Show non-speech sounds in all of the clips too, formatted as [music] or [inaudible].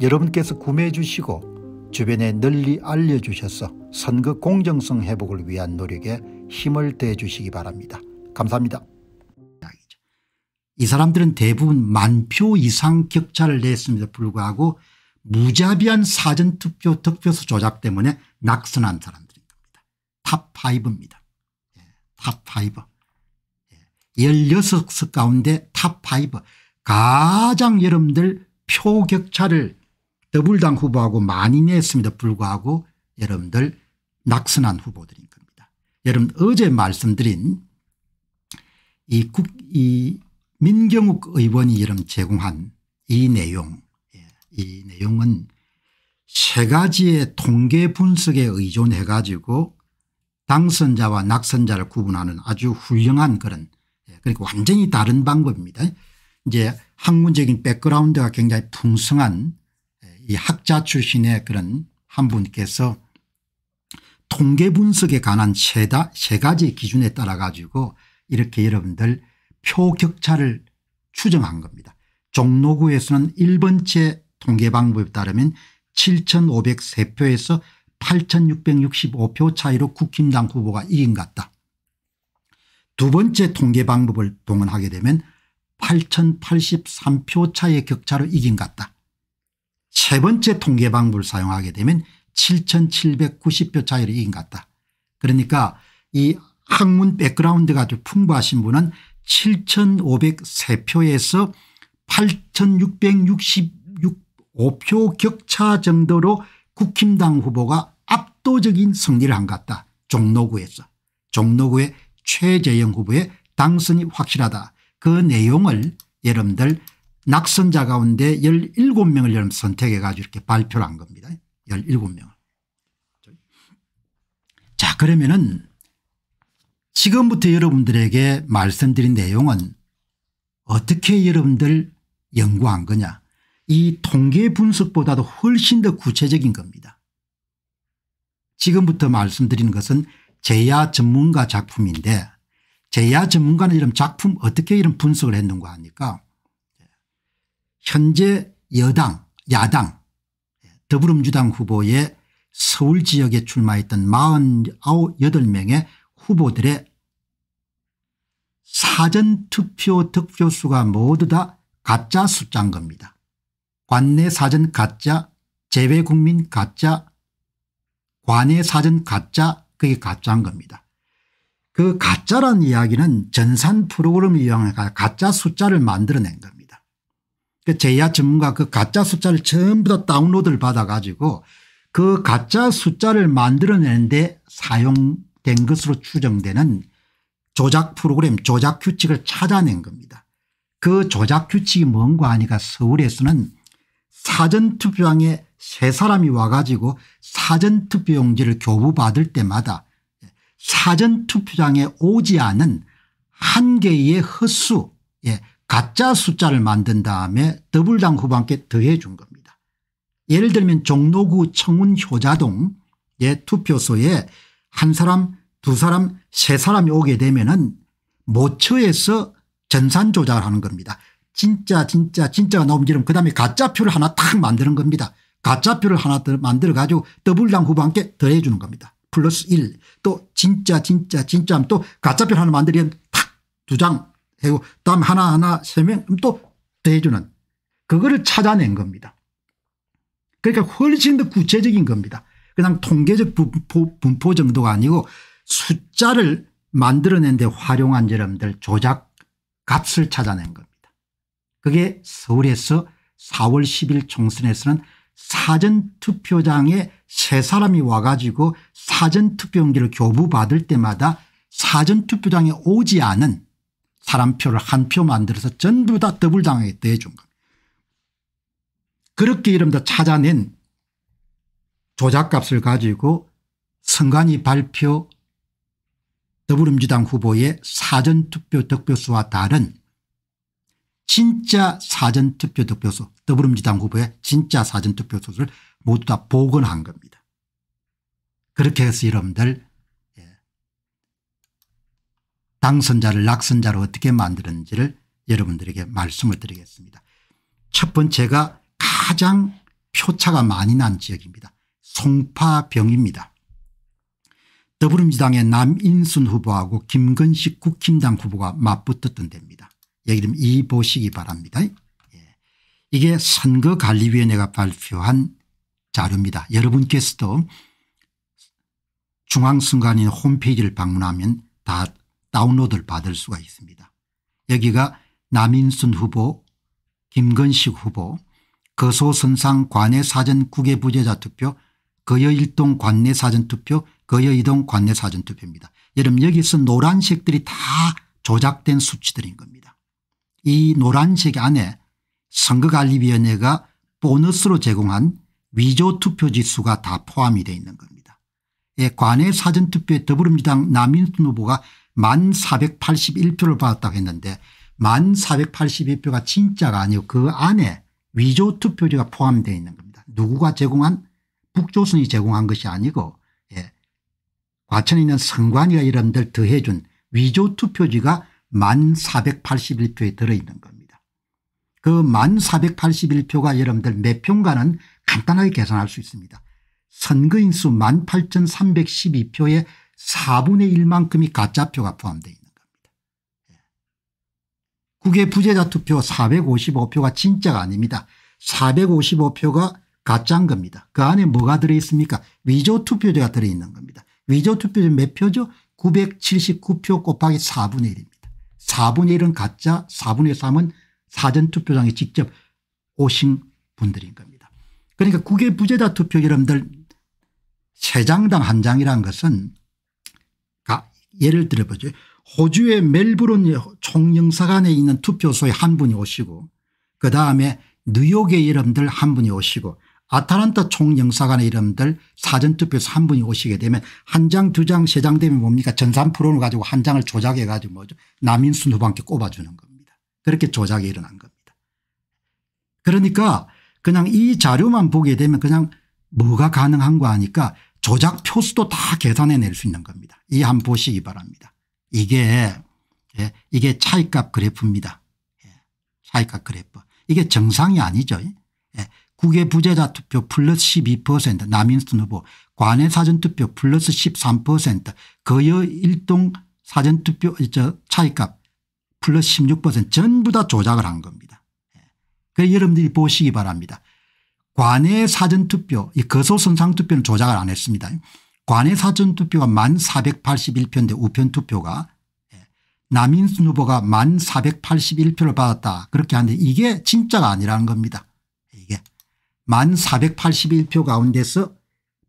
여러분께서 구매해 주시고 주변에 널리 알려주셔서 선거 공정성 회복을 위한 노력에 힘을 더해 주시기 바랍니다. 감사합니다. 이 사람들은 대부분 만표 이상 격차를 냈음에도 불구하고 무자비한 사전투표 득표수 조작 때문에 낙선한 사람들인 겁니다. 탑5입니다. 예, top 5. 16석 가운데 top 5 가장 여러분들 표 격차를 더불당 후보하고 많이 냈음에도 불구하고 여러분들 낙선한 후보들인 겁니다. 여러분 어제 말씀드린 이, 국, 이 민경욱 의원이 여러분 제공한 이 내용 예, 이 내용은 세 가지의 통계 분석에 의존해 가지고 당선자와 낙선자를 구분하는 아주 훌륭한 그런 예, 그러니까 완전히 다른 방법입니다. 이제 학문적인 백그라운드가 굉장히 풍성한 이 학자 출신의 그런 한 분께서 통계 분석에 관한 세다, 세 가지 기준에 따라 가지고 이렇게 여러분들 표 격차를 추정한 겁니다. 종로구에서는 1번째 통계 방법에 따르면 7503표에서 8665표 차이로 국힘당 후보가 이긴 것 같다. 두 번째 통계 방법을 동원하게 되면 8083표 차이의 격차로 이긴 것 같다. 세 번째 통계 방법을 사용하게 되면 7790표 차이로 이긴 것 같다. 그러니까 이 학문 백그라운드가 아주 풍부하신 분은 7503표에서 8665표 격차 정도로 국힘당 후보가 압도적인 승리를 한 것 같다. 종로구에서. 종로구의 최재형 후보의 당선이 확실하다. 그 내용을 여러분들 낙선자 가운데 17명을 여러분 선택해 가지고 이렇게 발표를 한 겁니다. 17명을. 자 그러면은 지금부터 여러분들에게 말씀드린 내용은 어떻게 여러분들 연구한 거냐 이 통계 분석보다도 훨씬 더 구체적인 겁니다. 지금부터 말씀드리는 것은 제야 전문가 작품인데 제야 전문가는 이런 작품 어떻게 이런 분석을 했는가 하니까 현재 여당 야당 더불어민주당 후보의 서울 지역에 출마했던 48명의 후보들의 사전투표 득표수가 모두 다 가짜 숫자인 겁니다. 관내 사전 가짜 재외국민 가짜 관내 사전 가짜 그게 가짜인 겁니다. 그 가짜란 이야기는 전산 프로그램을 이용해 가짜 숫자를 만들어낸 겁니다. 그 제야 전문가 그 가짜 숫자를 전부 다 다운로드를 받아 가지고 그 가짜 숫자를 만들어내는데 사용된 것으로 추정되는 조작 프로그램 조작 규칙을 찾아낸 겁니다. 그 조작 규칙이 뭔가 하니까 서울에서는 사전투표장에 세 사람이 와가지고 사전투표용지를 교부받을 때마다 사전투표장에 오지 않은 한 개의 헛수 예, 가짜 숫자를 만든 다음에 더불당 후보께 더해 준 겁니다. 예를 들면 종로구 청운 효자동 의 투표소에 한 사람 두 사람 세 사람이 오게 되면 은 모처에서 전산 조작을 하는 겁니다. 진짜 진짜 진짜가 나오면 그다음에 가짜표를 하나 탁 만드는 겁니다. 가짜표를 하나 더 만들어 가지고 더불당 후보께 더해 주는 겁니다. 플러스 1. 또 진짜 진짜 진짜 하면 또 가짜표 하나 만들면 탁 두 장 해고 다음 하나하나 세명또 더해 주는 그거를 찾아낸 겁니다. 그러니까 훨씬 더 구체적인 겁니다. 그냥 통계적 분포, 분포 정도가 아니고 숫자를 만들어낸 데 활용한 여러분들 조작 값을 찾아낸 겁니다. 그게 서울에서 4월 10일 총선에서는 사전투표장에 세 사람이 와가지고 사전투표용지를 교부받을 때마다 사전투표장에 오지 않은 사람표를 한 표 만들어서 전부 다 더블당하게 겁니다. 그렇게 이름도 찾아낸 조작값을 가지고 선관위 발표 더불어민주당 후보의 사전투표 득표수와 다른 진짜 사전투표 득표수 더불어민주당 후보의 진짜 사전투표수를 모두 다 복원한 겁니다. 그렇게 해서 여러분들 예, 당선자를 낙선자로 어떻게 만드는지를 여러분들에게 말씀을 드리겠습니다. 첫 번째가 가장 표차가 많이 난 지역입니다. 송파병입니다. 더불어민주당의 남인순 후보하고 김건식 국힘당 후보가 맞붙었던 데입니다. 여기 좀 이 보시기 바랍니다. 예. 이게 선거관리위원회가 발표한 자료입니다. 여러분께서도 중앙선관위 홈페이지를 방문하면 다 다운로드를 받을 수가 있습니다. 여기가 남인순 후보 김건식 후보 거소선상 관내사전 국외부재자 투표 거여일동 관내사전투표 거여이동 관내사전투표입니다. 여러분 여기서 노란색들이 다 조작된 수치들인 겁니다. 이 노란색 안에 선거관리위원회가 보너스로 제공한 위조투표지 수가 다 포함이 되어 있는 겁니다. 예, 관내 사전투표에 더불어민주당 남인순 후보가 1481표를 받았다고 했는데 1481표가 진짜가 아니고 그 안에 위조 투표지가 포함되어 있는 겁니다. 누구가 제공한 북조선이 제공한 것이 아니고 예. 과천에 있는 성관이가 이름들 더해준 위조 투표지가 1481표에 들어있는 겁니다. 그 1481표가 여러분들 몇 표인가는 간단하게 계산할 수 있습니다. 선거인수 18,312표의 4분의 1만큼이 가짜표가 포함되어 있는 겁니다. 예. 국외 부재자 투표 455표가 진짜가 아닙니다. 455표가 가짜인 겁니다. 그 안에 뭐가 들어있습니까 위조 투표제가 들어있는 겁니다. 위조 투표제 몇 표죠 979표 곱하기 4분의 1입니다. 4분의 1은 가짜 4분의 3은 사전투표장에 직접 오신 분들인 겁니다. 그러니까 국외 부재자 투표 여러분들 세 장당 한 장이라는 것은 예를 들어보죠. 호주의 멜브론 총영사관에 있는 투표소에 한 분이 오시고 그다음에 뉴욕의 여러분들 한 분이 오시고 아탈란타 총영사관의 이름들 사전투표에서 한 분이 오시게 되면 한 장 두 장 세 장 되면 뭡니까 전산 프로를 가지고 한 장을 조작해 가지고 뭐죠 남인순 후보한테 꼽아주는 겁니다. 그렇게 조작이 일어난 겁니다. 그러니까 그냥 이 자료만 보게 되면 그냥 뭐가 가능한 거 하니까 조작 표수도 다 계산해낼 수 있는 겁니다. 이 한 보시기 바랍니다. 이게 예, 이게 차이값 그래프입니다. 예, 차이값 그래프. 이게 정상이 아니죠. 예, 국외 부재자 투표 플러스 12% 남인순 후보 관내 사전투표 플러스 13% 거여 일동 사전투표 저 차이값 플러스 16% 전부 다 조작을 한 겁니다. 예. 그래서 여러분들이 보시기 바랍니다. 관내 사전투표 이 거소선상투표는 조작을 안 했습니다. 관내 사전투표가 1481표인데 우편투표가 예. 남인순 후보가 1481표를 받았다 그렇게 하는데 이게 진짜가 아니라는 겁니다. 1481표 가운데서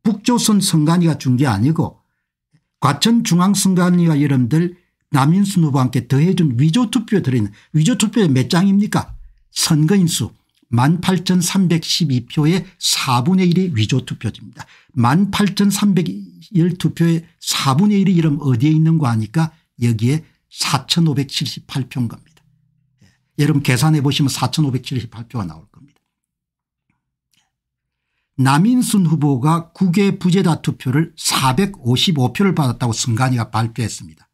북조선 선관위가 준 게 아니고 과천중앙선관위가 여러분들 남인순 후보와 함께 더해준 위조투표에 들어있는 위조투표에 몇 장입니까 선거인수 18,312표의 4분의 1이 위조투표입니다. 18,312표의 4분의 1이 이름 어디에 있는 거 하니까 여기에 4,578표인 겁니다. 예. 여러분 계산해 보시면 4,578표가 나올 남인순 후보가 국외 부재다 투표를 455표를 받았다고 선관위가 발표했습니다.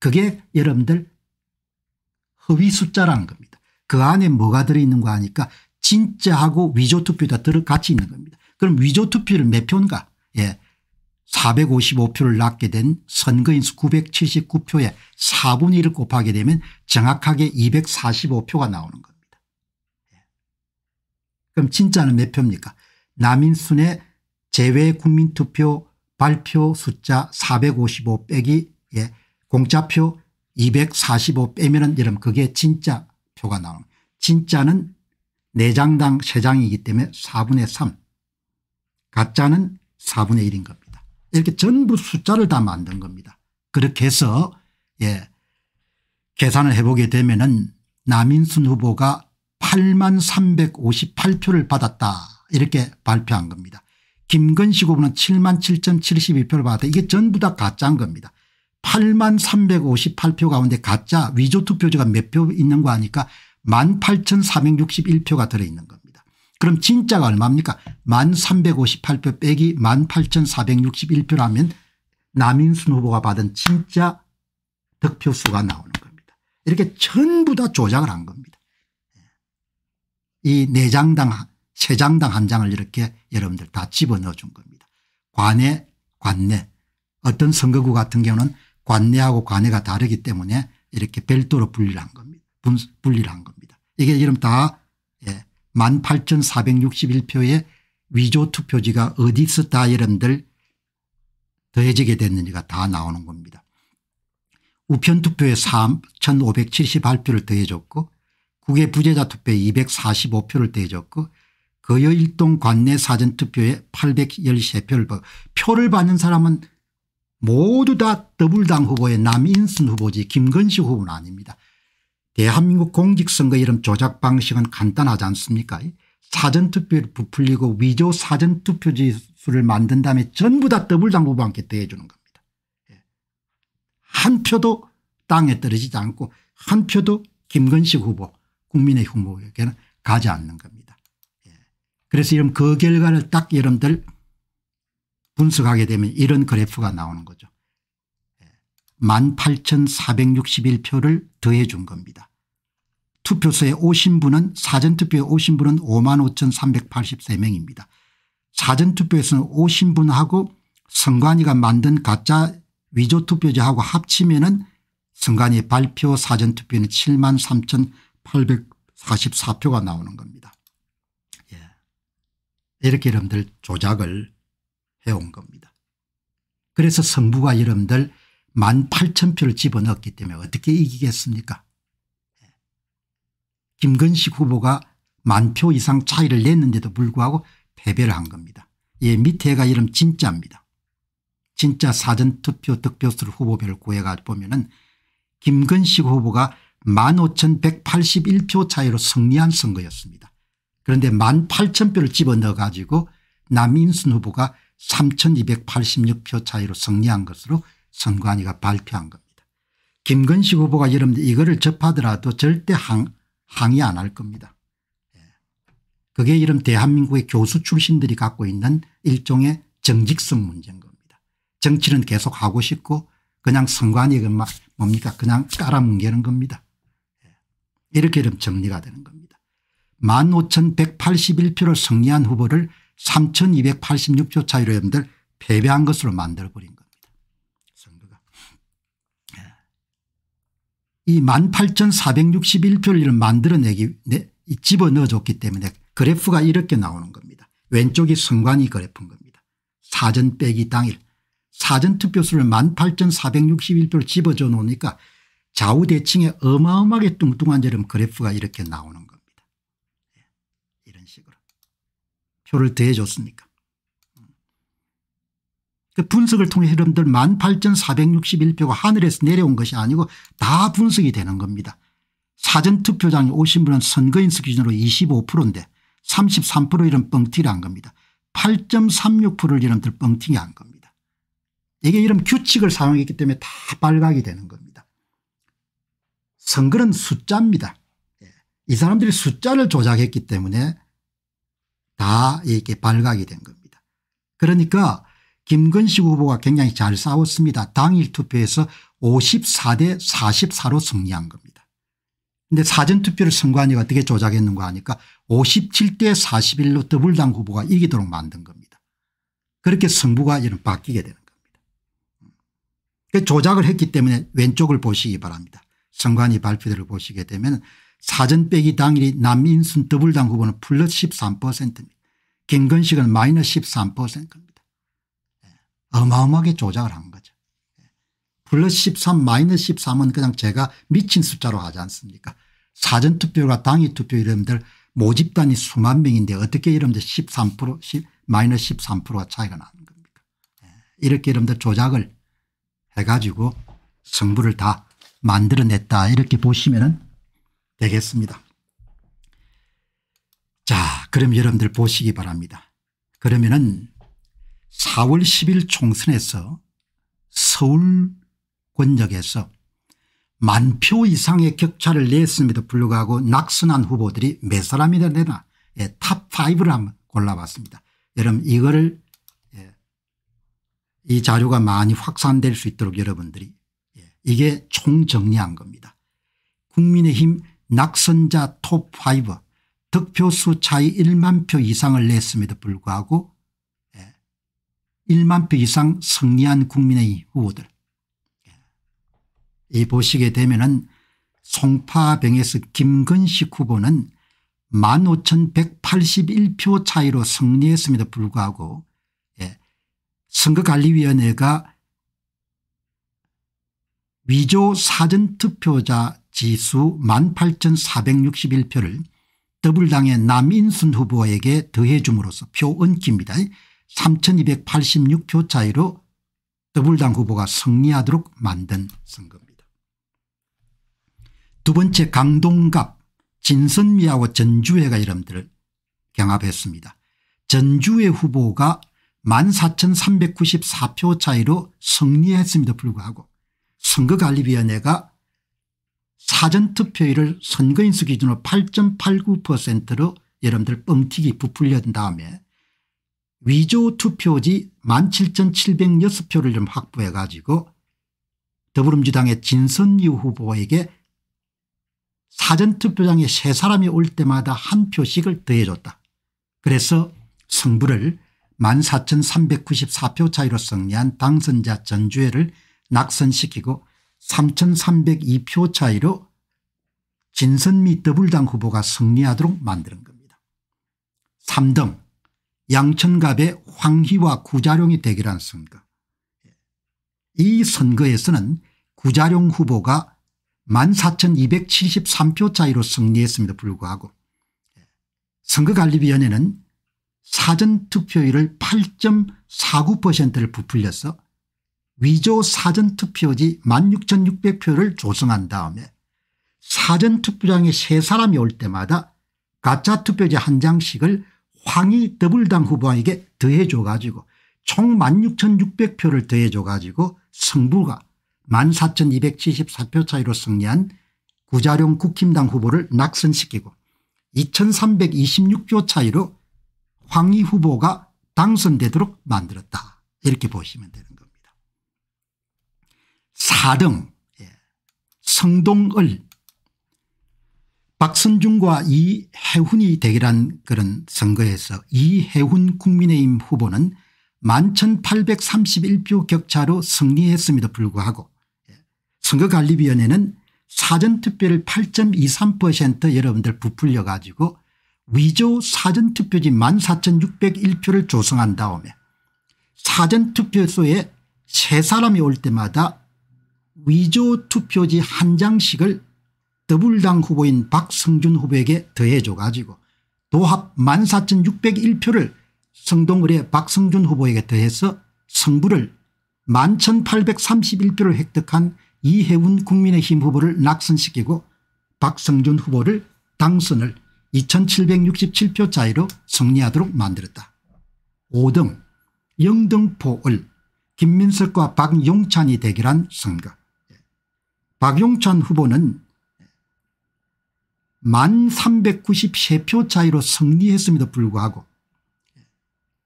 그게 여러분들 허위 숫자라는 겁니다. 그 안에 뭐가 들어있는 거 하니까 진짜하고 위조 투표가 들어 같이 있는 겁니다. 그럼 위조 투표를 몇 표인가 예. 455표를 낳게 된 선거인 수 979표에 4분의 1을 곱하게 되면 정확하게 245표가 나오는 겁니다. 예. 그럼 진짜는 몇 표입니까 남인순의 제외 국민투표 발표 숫자 455 빼기 예, 공짜표 245 빼면 은 여러분 그게 진짜 표가 나옵니다. 진짜는 4장당 3장이기 때문에 4분의 3 가짜는 4분의 1인 겁니다. 이렇게 전부 숫자를 다 만든 겁니다. 그렇게 해서 예 계산을 해보게 되면 은 남인순 후보가 8만 358표를 받았다. 이렇게 발표한 겁니다. 김건식 후보는 7만 7,072표를 받았다. 이게 전부 다 가짜인 겁니다. 8만 358표 가운데 가짜 위조 투표지가 몇 표 있는 거 아니까 18,461표가 들어있는 겁니다. 그럼 진짜가 얼마입니까 1,358표 빼기 18,461표라면 남인순 후보가 받은 진짜 득표수가 나오는 겁니다. 이렇게 전부 다 조작을 한 겁니다. 이 내장당 세장당 한 장을 이렇게 여러분들 다 집어넣어 준 겁니다. 관내 관내 어떤 선거구 같은 경우는 관내하고 관내가 다르기 때문에 이렇게 별도로 분리를 한 겁니다. 분리를 한 겁니다. 이게 여러분 다 예, 18,461표의 위조 투표지가 어디서 다 여러분들 더해지게 됐는지가 다 나오는 겁니다. 우편 투표에 3,578표를 더해줬고 국외 부재자 투표에 245표를 더해줬고 거여일동 관내 사전투표에 813표를 받고 표를 받는 사람은 모두 다 더불당 후보의 남인순 후보지 김건식 후보는 아닙니다. 대한민국 공직선거 이름 조작 방식은 간단하지 않습니까 사전투표를 부풀리고 위조 사전투표지 수를 만든 다음에 전부 다 더불당 후보한테 더해주는 겁니다. 예. 한 표도 땅에 떨어지지 않고 한 표도 김건식 후보 국민의 후보에게는 가지 않는 겁니다. 그래서 이런 그 결과를 딱 여러분들 분석하게 되면 이런 그래프가 나오는 거죠. 18,461표를 더해 준 겁니다. 투표소에 오신 분은 사전투표에 오신 분은 5만 5,383명입니다. 사전투표에서는 오신 분하고 선관위가 만든 가짜 위조투표지하고 합치면 은 선관위 발표 사전투표는 7만 3,844표가 나오는 겁니다. 이렇게 여러분들 조작을 해온 겁니다. 그래서 성부가 여러분들 1만 8천 표를 집어넣었기 때문에 어떻게 이기겠습니까 김건식 후보가 만표 이상 차이를 냈는데도 불구하고 패배를 한 겁니다. 예, 밑에가 이름 진짜입니다. 진짜 사전투표 득표수를 후보별을 구해가 보면 은 김건식 후보가 15,181표 차이로 승리한 선거였습니다. 그런데 1만 8천 표를 집어넣어 가지고 남인순 후보가 3286표 차이로 승리한 것으로 선관위가 발표한 겁니다. 김건식 후보가 여러분들 이거를 접하더라도 절대 항, 항의 안 할 겁니다. 예. 그게 이런 대한민국의 교수 출신들이 갖고 있는 일종의 정직성 문제인 겁니다. 정치는 계속 하고 싶고 그냥 선관위 뭡니까 그냥 깔아뭉개는 겁니다. 예. 이렇게 이러면 정리가 되는 겁니다. 15,181표를 승리한 후보를 3,286표 차이로 여러분들 패배한 것으로 만들어버린. 선거가. 예. 이 18,461표를 만들어내기 집어넣어줬기 때문에 그래프가 이렇게 나오는 겁니다. 왼쪽이 선관위 그래프인 겁니다. 사전 빼기 당일 사전투표수를 18,461표를 집어줘 놓으니까 좌우 대칭에 어마어마하게 뚱뚱한 저런 그래프가 이렇게 나오는 겁니다. 표를 더해줬습니까 그 분석을 통해 여러분들 18,461표가 하늘에서 내려온 것이 아니고 다 분석이 되는 겁니다. 사전투표장에 오신 분은 선거인수 기준으로 25%인데 33% 이런 뻥튀를 한 겁니다. 8.36%를 여러분들 뻥튀기 한 겁니다. 이게 이런 규칙을 사용했기 때문에 다 발각이 되는 겁니다. 선거는 숫자입니다. 예. 이 사람들이 숫자를 조작했기 때문에 다 이렇게 발각이 된 겁니다. 그러니까 김건식 후보가 굉장히 잘 싸웠습니다. 당일 투표에서 54대 44로 승리한 겁니다. 그런데 사전투표를 선관위가 어떻게 조작했는가 하니까 57대 41로 더불당 후보가 이기도록 만든 겁니다. 그렇게 승부가 이런 바뀌게 되는 겁니다. 그 조작을 했기 때문에 왼쪽을 보시기 바랍니다. 선관위 발표들을 보시게 되면 사전 빼기 당일이 남인순 더불당 후보는 플러스 13%입니다. 김건식은 마이너스 13%입니다. 예. 어마어마하게 조작을 한 거죠. 예. 플러스 13 마이너스 13은 그냥 제가 미친 숫자로 하지 않습니까 사전투표가 당일투표 이름들 모집단이 수만 명인데 어떻게 이름들 13% 10, 마이너스 13%가 차이가 나는 겁니까 예. 이렇게 이름들 조작을 해가지고 성부를 다 만들어냈다 이렇게 보시면 되겠습니다. 자 그럼 여러분들 보시기 바랍니다. 그러면은 4월 10일 총선에서 서울 권역에서 만 표 이상의 격차를 냈음에도 불구하고 낙선한 후보들이 몇 사람이나 되나 예, top 5를 한번 골라봤습니다. 여러분 이거를 예, 이 자료가 많이 확산될 수 있도록 여러분들이 예, 이게 총정리한 겁니다. 국민의힘 낙선자 top 5 득표수 차이 1만 표 이상을 냈음에도 불구하고 1만 표 이상 승리한 국민의 후보들 이 보시게 되면은 송파병에서 김건식 후보는 15,181표 차이로 승리했음에도 불구하고 예. 선거관리위원회가 위조 사전투표자 지수 18,461표를 더불당의 남인순 후보에게 더해줌으로써 표 얹기입니다. 3286표 차이로 더불당 후보가 승리하도록 만든 선거입니다. 두 번째 강동갑 진선미하고 전주회가 이름들을 경합했습니다. 전주회 후보가 14,394표 차이로 승리했음에도 불구하고 선거관리위원회가 사전투표율을 선거인수 기준으로 8.89%로 여러분들 뻥튀기 부풀린 다음에 위조 투표지 17,706표를 좀 확보해 가지고 더불어민주당의 진선유 후보에게 사전투표장에 세 사람이 올 때마다 한 표씩을 더해줬다. 그래서 승부를 14,394표 차이로 승리한 당선자 전주회를 낙선시키고 3,302표 차이로 진선미 더불당 후보가 승리하도록 만드는 겁니다. 3등 양천갑의 황희와 구자룡이 대결한 선거. 이 선거에서는 구자룡 후보가 14,273표 차이로 승리했음에도 불구하고 선거관리위원회는 사전투표율을 8.49%를 부풀려서 위조 사전투표지 16,600표를 조성한 다음에 사전투표장에 세 사람이 올 때마다 가짜 투표지 한 장씩을 황희 더불당 후보에게 더해줘 가지고 총 16,600표를 더해줘 가지고 승부가 14,274표 차이로 승리한 구자룡 국힘당 후보를 낙선시키고 2326표 차이로 황희 후보가 당선되도록 만들었다 이렇게 보시면 되는 겁니다. 4등 예. 성동을 박선중과 이해훈이 대결한 그런 선거에서 이해훈 국민의힘 후보는 11,831표 격차로 승리했음에도 불구하고 선거관리위원회는 사전투표를 8.23% 여러분들 부풀려 가지고 위조 사전투표지 14,601표를 조성한 다음에 사전투표소에 세 사람이 올 때마다 위조 투표지 한 장씩을 더불당 후보인 박성준 후보에게 더해줘 가지고 도합 14,601표를 성동을의 박성준 후보에게 더해서 성부를 11,831표를 획득한 이해운 국민의힘 후보를 낙선시키고 박성준 후보를 당선을 2767표 차이로 승리하도록 만들었다. 5등 영등포을 김민석과 박용찬이 대결한 선거. 박용찬 후보는 1393표 차이로 승리했음에도 불구하고.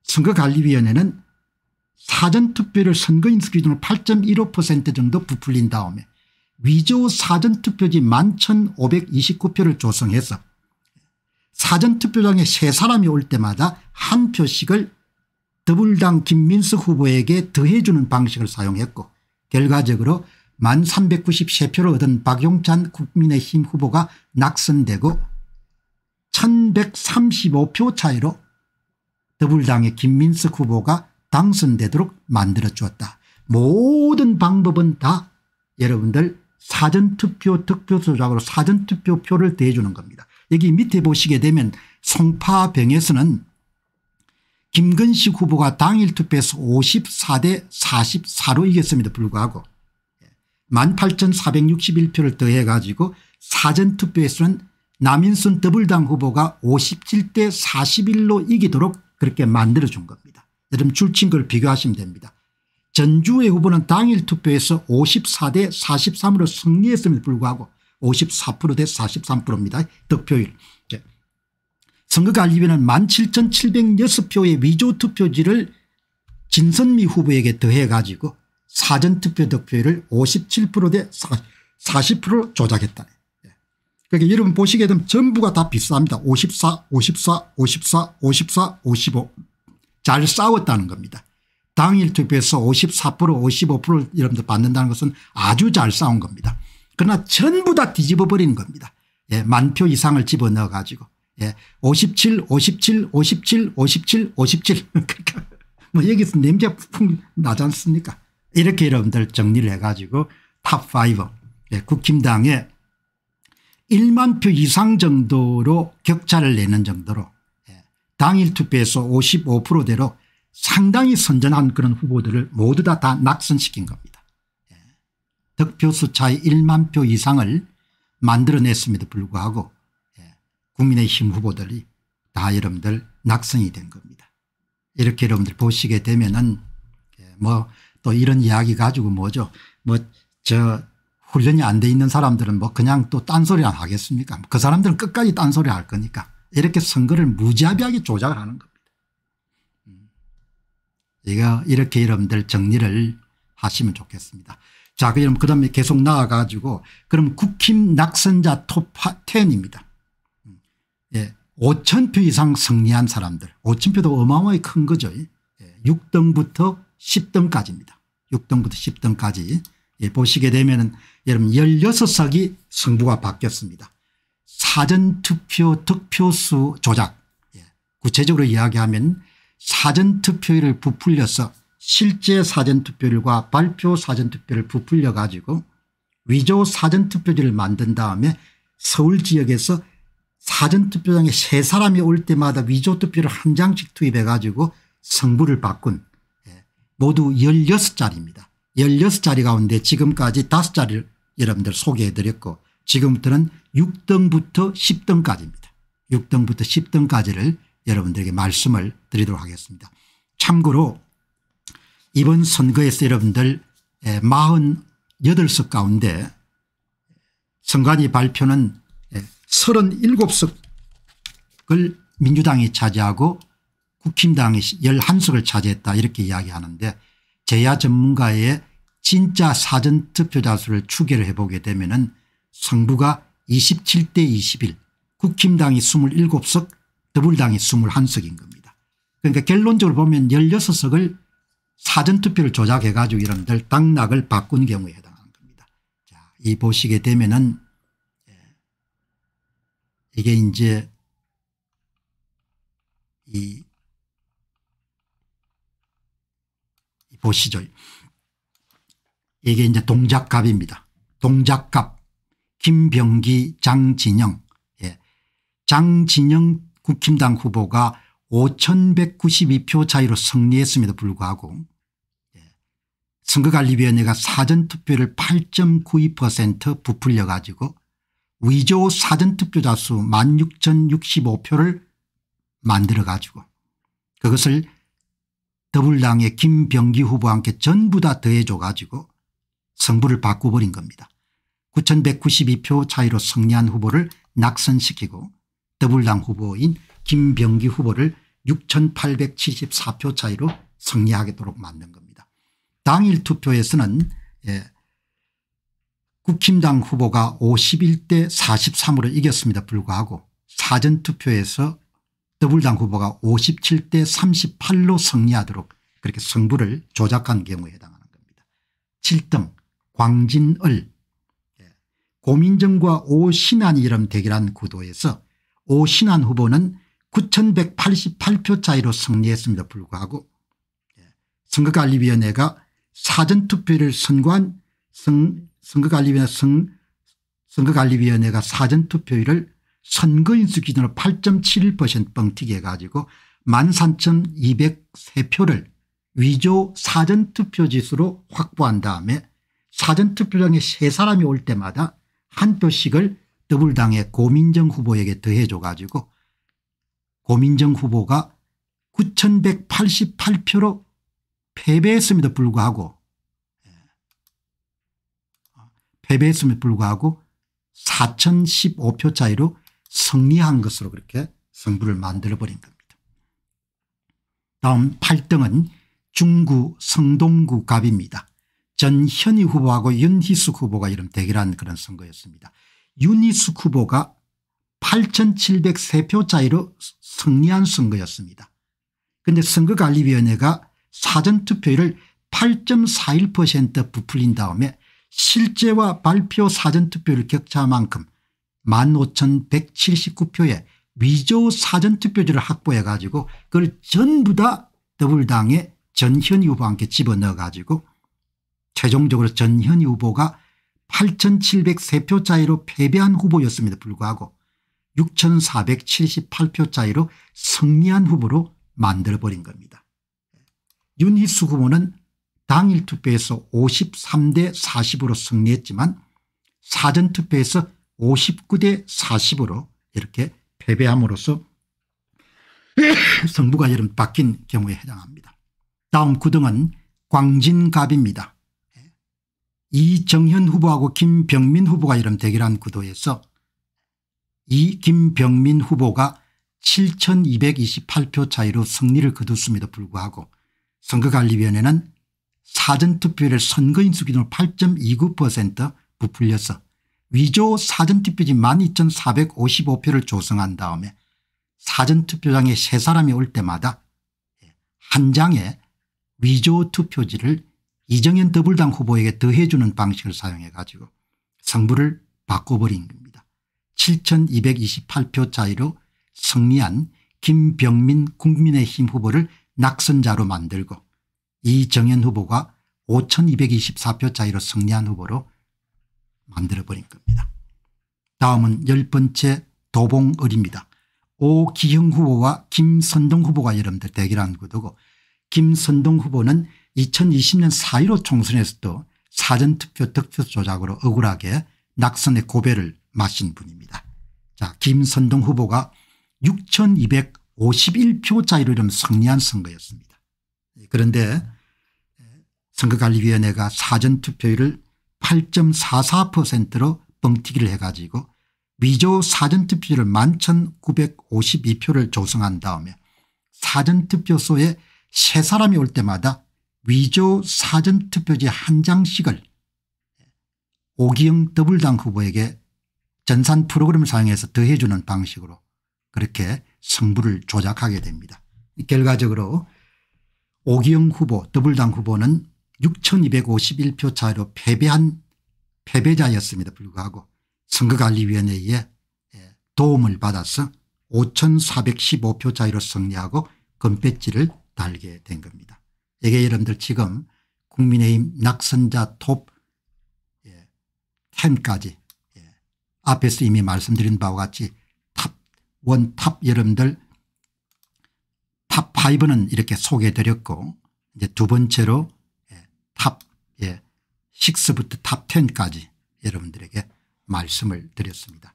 선거관리위원회는 사전투표를 선거인수 기준으로 8.15% 정도 부풀린 다음에 위조 사전투표지 11,529표를 조성해서 사전투표장에 세 사람이 올 때마다 한 표씩을 더불당 김민석 후보에게 더해주는 방식을 사용했고 결과적으로 1393표를 얻은 박용찬 국민의힘 후보가 낙선되고 1135표 차이로 더불당의 김민석 후보가 당선되도록 만들어 주었다. 모든 방법은 다 여러분들 사전투표 득표 조작으로 사전투표 표를 대주는 겁니다. 여기 밑에 보시게 되면 송파병에서는 김건식 후보가 당일 투표에서 54대 44로 이겼음에도 불구하고 18,461표를 더해 가지고 사전투표에서는 남인순 더불당 후보가 57대 41로 이기도록 그렇게 만들어준 겁니다. 여러분 줄친 걸 비교하시면 됩니다. 전주의 후보는 당일 투표에서 54대 43으로 승리했음에도 불구하고 54%대 43%입니다. 득표율. 선거관리위원회는 17,706표의 위조 투표지를 진선미 후보에게 더해 가지고 사전투표 득표율을 57%대 40% 조작했다. 그러니까 여러분 보시게 되면 전부가 다 비슷합니다. 54 54 54 54 55 잘 싸웠다는 겁니다. 당일 투표에서 54% 55% 여러분들 받는다는 것은 아주 잘 싸운 겁니다. 그러나 전부 다 뒤집어 버리는 겁니다. 예, 만표 이상을 집어넣어 가지고 예, 57 57 57 57 57 그러니까 뭐 여기서 냄새 풍 나지 않습니까 이렇게 여러분들 정리를 해 가지고 top 5 예, 국힘당에 1만 표 이상 정도로 격차를 내는 정도로 예, 당일 투표에서 55%대로 상당히 선전한 그런 후보들을 모두 다, 다 낙선시킨 겁니다. 예. 득표수 차이 1만 표 이상을 만들어냈음에도 불구하고 예. 국민의힘 후보들이 다 여러분들 낙선이 된 겁니다. 이렇게 여러분들 보시게 되면은 예, 뭐 또 이런 이야기 가지고 뭐죠 뭐 저 훈련이 안 돼 있는 사람들은 뭐 그냥 또 딴소리 안 하겠습니까 그 사람들은 끝까지 딴소리 할 거니까 이렇게 선거를 무자비하게 조작을 하는 겁니다. 이거 이렇게 여러분들 정리를 하시면 좋겠습니다. 자 그럼 그 다음에 계속 나아가지고 그럼 국힘 낙선자 톱 10입니다. 예, 5천 표 이상 승리한 사람들 5천 표도 어마어마하게 큰 거죠. 예, 6등부터 10등까지입니다. 6등부터 10등까지 예, 보시게 되면 여러분 16석이 승부가 바뀌었습니다. 사전투표 득표수 조작 예, 구체적으로 이야기하면 사전투표율을 부풀려서 실제 사전투표율과 발표 사전투표를 부풀려 가지고 위조 사전투표지를 만든 다음에 서울 지역에서 사전투표장에 세 사람이 올 때마다 위조투표를 한 장씩 투입해 가지고 성부를 바꾼 예, 모두 16자리입니다. 16자리 가운데 지금까지 5자리를 여러분들 소개해 드렸고 지금부터는 6등부터 10등까지입니다. 6등부터 10등까지를 여러분들에게 말씀을 드리도록 하겠습니다. 참고로 이번 선거에서 여러분들 48석 가운데 선관위 발표는 37석을 민주당이 차지하고 국힘당이 11석을 차지했다 이렇게 이야기하는데 제야 전문가의 진짜 사전투표자 수를 추계를 해보게 되면 성부가 27대 21 국힘당이 27석 더불당이 21석인 겁니다. 그러니까 결론적으로 보면 16석을 사전투표를 조작해 가지고 여러분들 당락을 바꾼 경우에 해당하는 겁니다. 자, 이 보시게 되면은 예, 이게 이제 이 보시죠. 이게 이제 동작갑입니다. 동작갑 김병기 장진영 예. 장진영 국힘당 후보가 5192표 차이로 승리했음에도 불구하고 예, 선거관리위원회가 사전투표를 8.92% 부풀려 가지고 위조 사전투표자 수 16,065표를 만들어 가지고 그것을 더불당의 김병기 후보와 함께 전부 다 더해줘 가지고 성부를 바꿔버린 겁니다. 9192표 차이로 승리한 후보를 낙선시키고 더불당 후보인 김병기 후보를 6874표 차이로 승리하도록 만든 겁니다. 당일 투표에서는 예, 국힘당 후보가 51대 43으로 이겼습니다. 불구하고 사전투표에서 더불당 후보가 57대 38로 승리하도록 그렇게 승부를 조작한 경우에 해당하는 겁니다. 7등 광진을 예, 고민정과 오신안이 이름 대결한 구도에서 오신환 후보는 9188표 차이로 승리했습니다. 불구하고 예, 선거관리위원회가 사전투표를 선고한 선거관리위원회가 사전투표율을 선거인수 기준으로 8.71% 뻥튀기 해가지고 13,203표를 위조 사전투표 지수로 확보한 다음에 사전투표장에 세 사람이 올 때마다 한 표씩을 더불당의 고민정 후보에게 더해줘 가지고 고민정 후보가 9188표로 패배했음에도 불구하고 예. 패배했음에도 불구하고 4015표 차이로 승리한 것으로 그렇게 승부를 만들어버린 겁니다. 다음 8등은 중구 성동구 갑입니다. 전현희 후보하고 윤희숙 후보가 이름 대결한 그런 선거였습니다. 윤희숙 후보가 8703표 차이로 승리한 선거였습니다. 그런데 선거관리위원회가 사전투표율을 8.41% 부풀린 다음에 실제와 발표 사전투표율 격차만큼 15,179표에 위조 사전투표지를 확보해 가지고 그걸 전부 다 더불당의 전현희 후보와 함께 집어넣어 가지고 최종적으로 전현희 후보가 8703표 차이로 패배한 후보였음에도 불구하고 6478표 차이로 승리한 후보로 만들어버린 겁니다. 윤희수 후보는 당일 투표에서 53대 40으로 승리했지만 사전투표에서 59대 40으로 이렇게 패배함으로써 [clears throat] 성부가 이름 바뀐 경우에 해당합니다. 다음 구등은 광진갑입니다. 이정현 후보하고 김병민 후보가 이름 대결한 구도에서 이 김병민 후보가 7228표 차이로 승리를 거뒀음에도 불구하고 선거관리위원회는 사전투표를 선거인수 기준으로 8.29% 부풀려서 위조 사전투표지 12,455표를 조성한 다음에 사전투표장에 세 사람이 올 때마다 한 장에 위조 투표지를 이정현 더불당 후보에게 더해 주는 방식을 사용해 가지고 성부를 바꿔버린 겁니다. 7228표 차이로 승리한 김병민 국민의힘 후보를 낙선자로 만들고 이정현 후보가 5224표 차이로 승리한 후보로 만들어버린 겁니다. 다음은 열 번째 도봉을입니다. 오기형 후보와 김선동 후보가 여러분들 대결한 구도고 김선동 후보는 2020년 4.15 총선에서도 사전투표 득표 조작으로 억울하게 낙선의 고배를 마신 분입니다. 자, 김선동 후보가 6251표 차이로 좀 승리한 선거였습니다. 그런데 선거관리위원회가 사전투표율을 8.44%로 뻥튀기를 해가지고 위조 사전투표를 11,952표를 조성한 다음에 사전투표소에 세 사람이 올 때마다 위조 사전투표지 한 장씩을 오기영 더불당 후보에게 전산 프로그램을 사용해서 더해주는 방식으로 그렇게 성부를 조작하게 됩니다. 결과적으로 오기영 후보 더불당 후보는 6251표 차이로 패배한 패배자였음에도 불구하고 선거관리위원회에 예, 도움을 받아서 5415표 차이로 승리하고 금배지를 달게 된 겁니다. 이게 여러분들 지금 국민의힘 낙선자 top 10까지 예, 예, 앞에서 이미 말씀드린 바와 같이 top one top 여러분들 top 5는 이렇게 소개해드렸고 이제 두 번째로 top 예, 6부터 top 10까지 여러분들에게 말씀을 드렸습니다.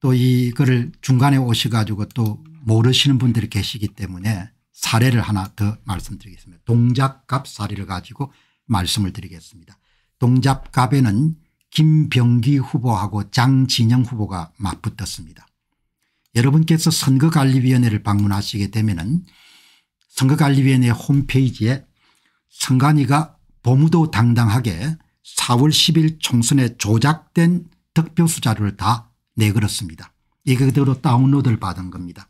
또 이거를 중간에 오셔가지고 또 모르시는 분들이 계시기 때문에 사례를 하나 더 말씀드리겠습니다. 동작갑 사례를 가지고 말씀을 드리겠습니다. 동작갑에는 김병기 후보하고 장진영 후보가 맞붙었습니다. 여러분께서 선거관리위원회를 방문하시게 되면 선거관리위원회 홈페이지에 선관위가 보무도 당당하게 4월 10일 총선에 조작된 득표수 자료를 다 내걸었습니다. 이거 그대로 다운로드를 받은 겁니다.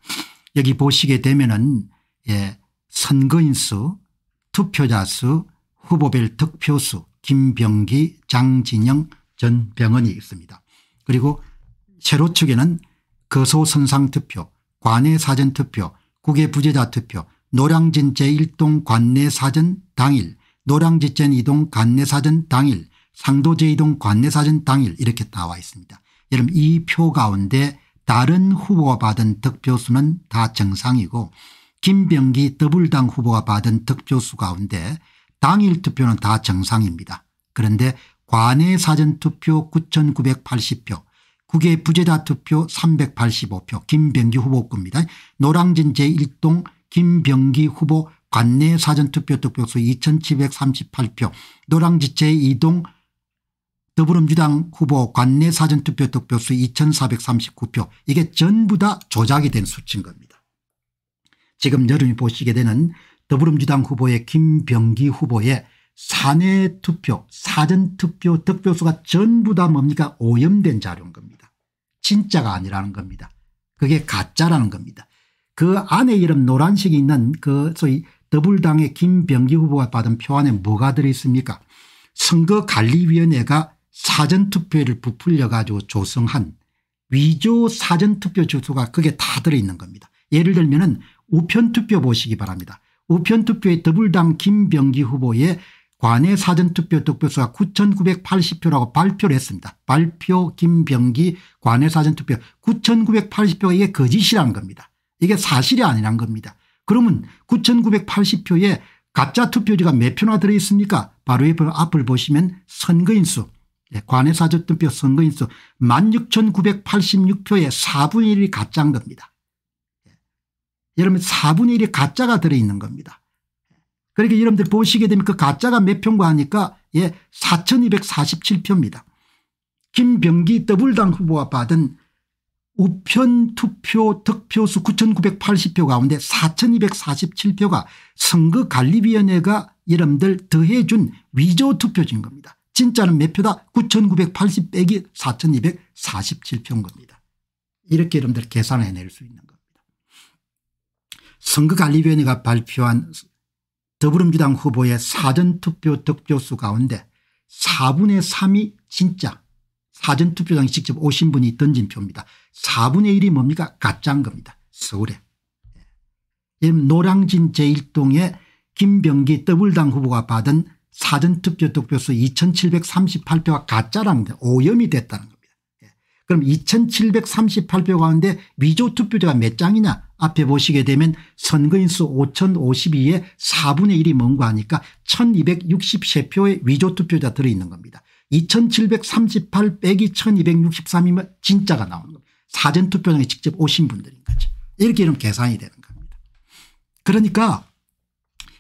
여기 보시게 되면은 예, 선거인 수, 투표자 수, 후보별 득표수, 김병기, 장진영, 전병헌이 있습니다. 그리고 세로측에는 거소선상 투표, 관내 사전 투표, 국외 부재자 투표, 노량진 제1동 관내 사전 당일 노량지천 이동 관내사전 당일 상도제 이동 관내사전 당일 이렇게 나와 있습니다. 여러분 이 표 가운데 다른 후보가 받은 득표수는 다 정상이고 김병기 더불당 후보가 받은 득표수 가운데 당일 투표는 다 정상입니다. 그런데 관내 사전 투표 9980표 국외 부재자 투표 385표 김병기 후보 겁니다. 노량진 제1동 김병기 후보 관내 사전투표 득표수 2738표 노량지체 이동 더불어민주당 후보 관내 사전투표 득표수 2439표 이게 전부 다 조작이 된 수치인 겁니다. 지금 여러분이 보시게 되는 더불어민주당 후보의 김병기 후보의 사내 투표 사전투표 득표수가 전부 다 뭡니까 오염된 자료인 겁니다. 진짜가 아니라는 겁니다. 그게 가짜라는 겁니다. 그 안에 이름 노란색이 있는 그 소위 더불당의 김병기 후보가 받은 표 안에 뭐가 들어있습니까 선거관리위원회가 사전투표를 부풀려 가지고 조성한 위조 사전투표 주소가 그게 다 들어있는 겁니다. 예를 들면 은 우편투표 보시기 바랍니다. 우편투표의 더불당 김병기 후보의 관내 사전투표 득표수가 9980표라고 발표를 했습니다. 발표 김병기 관내 사전투표 9980표가 이게 거짓이라는 겁니다. 이게 사실이 아니란 겁니다. 그러면 9980표에 가짜 투표지가 몇 표나 들어있습니까 바로 이 앞을 보시면 선거인수 예, 관내 사전투표 선거인수 16,986표에 4분의 1이 가짜인 겁니다. 예. 여러분 4분의 1이 가짜가 들어있는 겁니다. 그러니까 여러분들 보시게 되면 그 가짜가 몇 표인가 하니까 예 4247표입니다. 김병기 더불당 후보가 받은 우편 투표 득표수 9980표 가운데 4247표가 선거관리위원회가 여러분들 더해준 위조 투표지인 겁니다. 진짜는 몇 표다 9980 빼기 4247표인 겁니다. 이렇게 여러분들 계산을 해낼 수 있는 겁니다. 선거관리위원회가 발표한 더불어민주당 후보의 사전투표 득표수 가운데 4분의 3이 진짜 사전투표장에 직접 오신 분이 던진 표입니다. 4분의 1이 뭡니까 가짜인 겁니다. 서울에. 예. 노량진 제1동의 김병기 더불당 후보가 받은 사전투표 득표수 2738표가 가짜라는 데 오염이 됐다는 겁니다. 예. 그럼 2738표 가운데 위조 투표자가 몇 장이냐 앞에 보시게 되면 선거인수 5052에 4분의 1이 뭔가 하니까 1263표의 위조 투표자 들어있는 겁니다. 2738 빼기 1263이면 진짜가 나오는 겁니다. 사전투표장에 직접 오신 분들인 거죠. 이렇게 이러면 계산이 되는 겁니다. 그러니까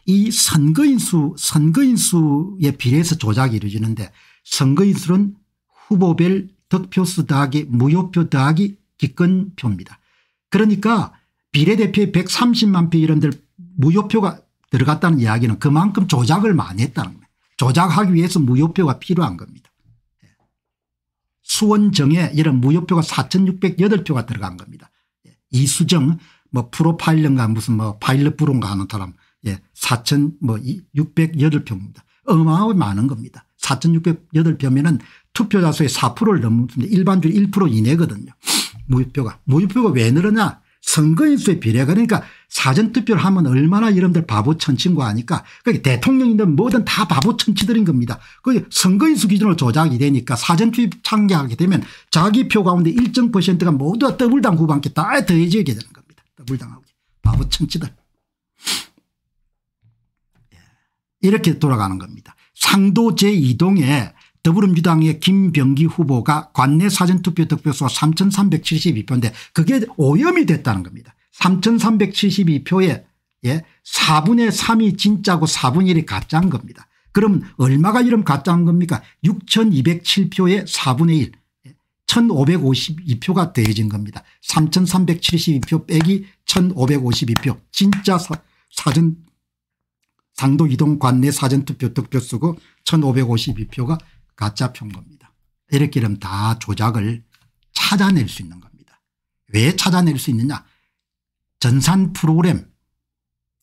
이 선거인수 선거인수에 비례해서 조작이 이루어지는데 선거인수는 후보별 득표수 더하기 무효표 더하기 기권표입니다. 그러니까 비례대표에 130만 표 이런 들 무효표가 들어갔다는 이야기는 그만큼 조작을 많이 했다는 거예요. 조작하기 위해서 무효표가 필요한 겁니다. 예. 수원정에 이런 무효표가 4608표가 들어간 겁니다. 예. 이수정 뭐 프로파일런가 무슨 뭐 파일럿 부론가 하는 사람 예. 4608표입니다. 어마어마하게 많은 겁니다. 4608표면은 투표자 수의 4%를 넘습니다. 일반적으로 1% 이내거든요. 무효표가. 무효표가 왜 늘어나 선거인수에 비례 그러니까 사전투표를 하면 얼마나 여러분들 바보 천치인 거 아니까 그러니까 대통령이든 뭐든 다 바보 천치들인 겁니다. 그 선거인수 기준으로 조작이 되니까 사전투표 참여하게 되면 자기 표 가운데 일정 퍼센트가 모두 더불당 후반께 다 더해지게 되는 겁니다. 더불당하고 바보 천치들. 예. 이렇게 돌아가는 겁니다. 상도 제2동에 더불어민주당의 김병기 후보가 관내 사전투표 득표수가 3372표인데 그게 오염이 됐다는 겁니다. 3372표에 예, 4분의 3이 진짜고 4분의 1이 가짜인 겁니다. 그러면 얼마가 이름 가짜인 겁니까 6207표에 4분의 1 1552표가 더해진 겁니다. 3372표 빼기 1552표 진짜 사, 사전 상도 이동 관내 사전투표 득표수고 1552표가 가짜 표인 겁니다. 이렇게 되면 다 조작을 찾아낼 수 있는 겁니다. 왜 찾아낼 수 있느냐 전산 프로그램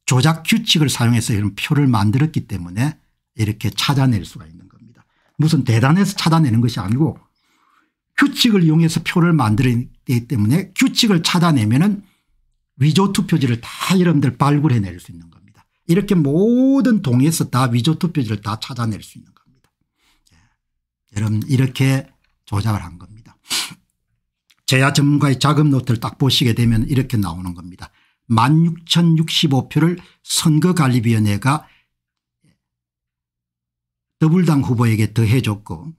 조작 규칙을 사용해서 이런 표를 만들었기 때문에 이렇게 찾아낼 수가 있는 겁니다. 무슨 대단해서 찾아내는 것이 아니고 규칙을 이용해서 표를 만들었기 때문에 규칙을 찾아내면 위조 투표지를 다 여러분들 발굴해낼 수 있는 겁니다. 이렇게 모든 동에서 다 위조 투표지를 다 찾아낼 수 있는 겁니다. 여러분 이렇게 조작을 한 겁니다. 제야 전문가의 자금 노트를 딱 보시게 되면 이렇게 나오는 겁니다. 16,065표를 선거관리위원회가 더불당 후보에게 더해줬고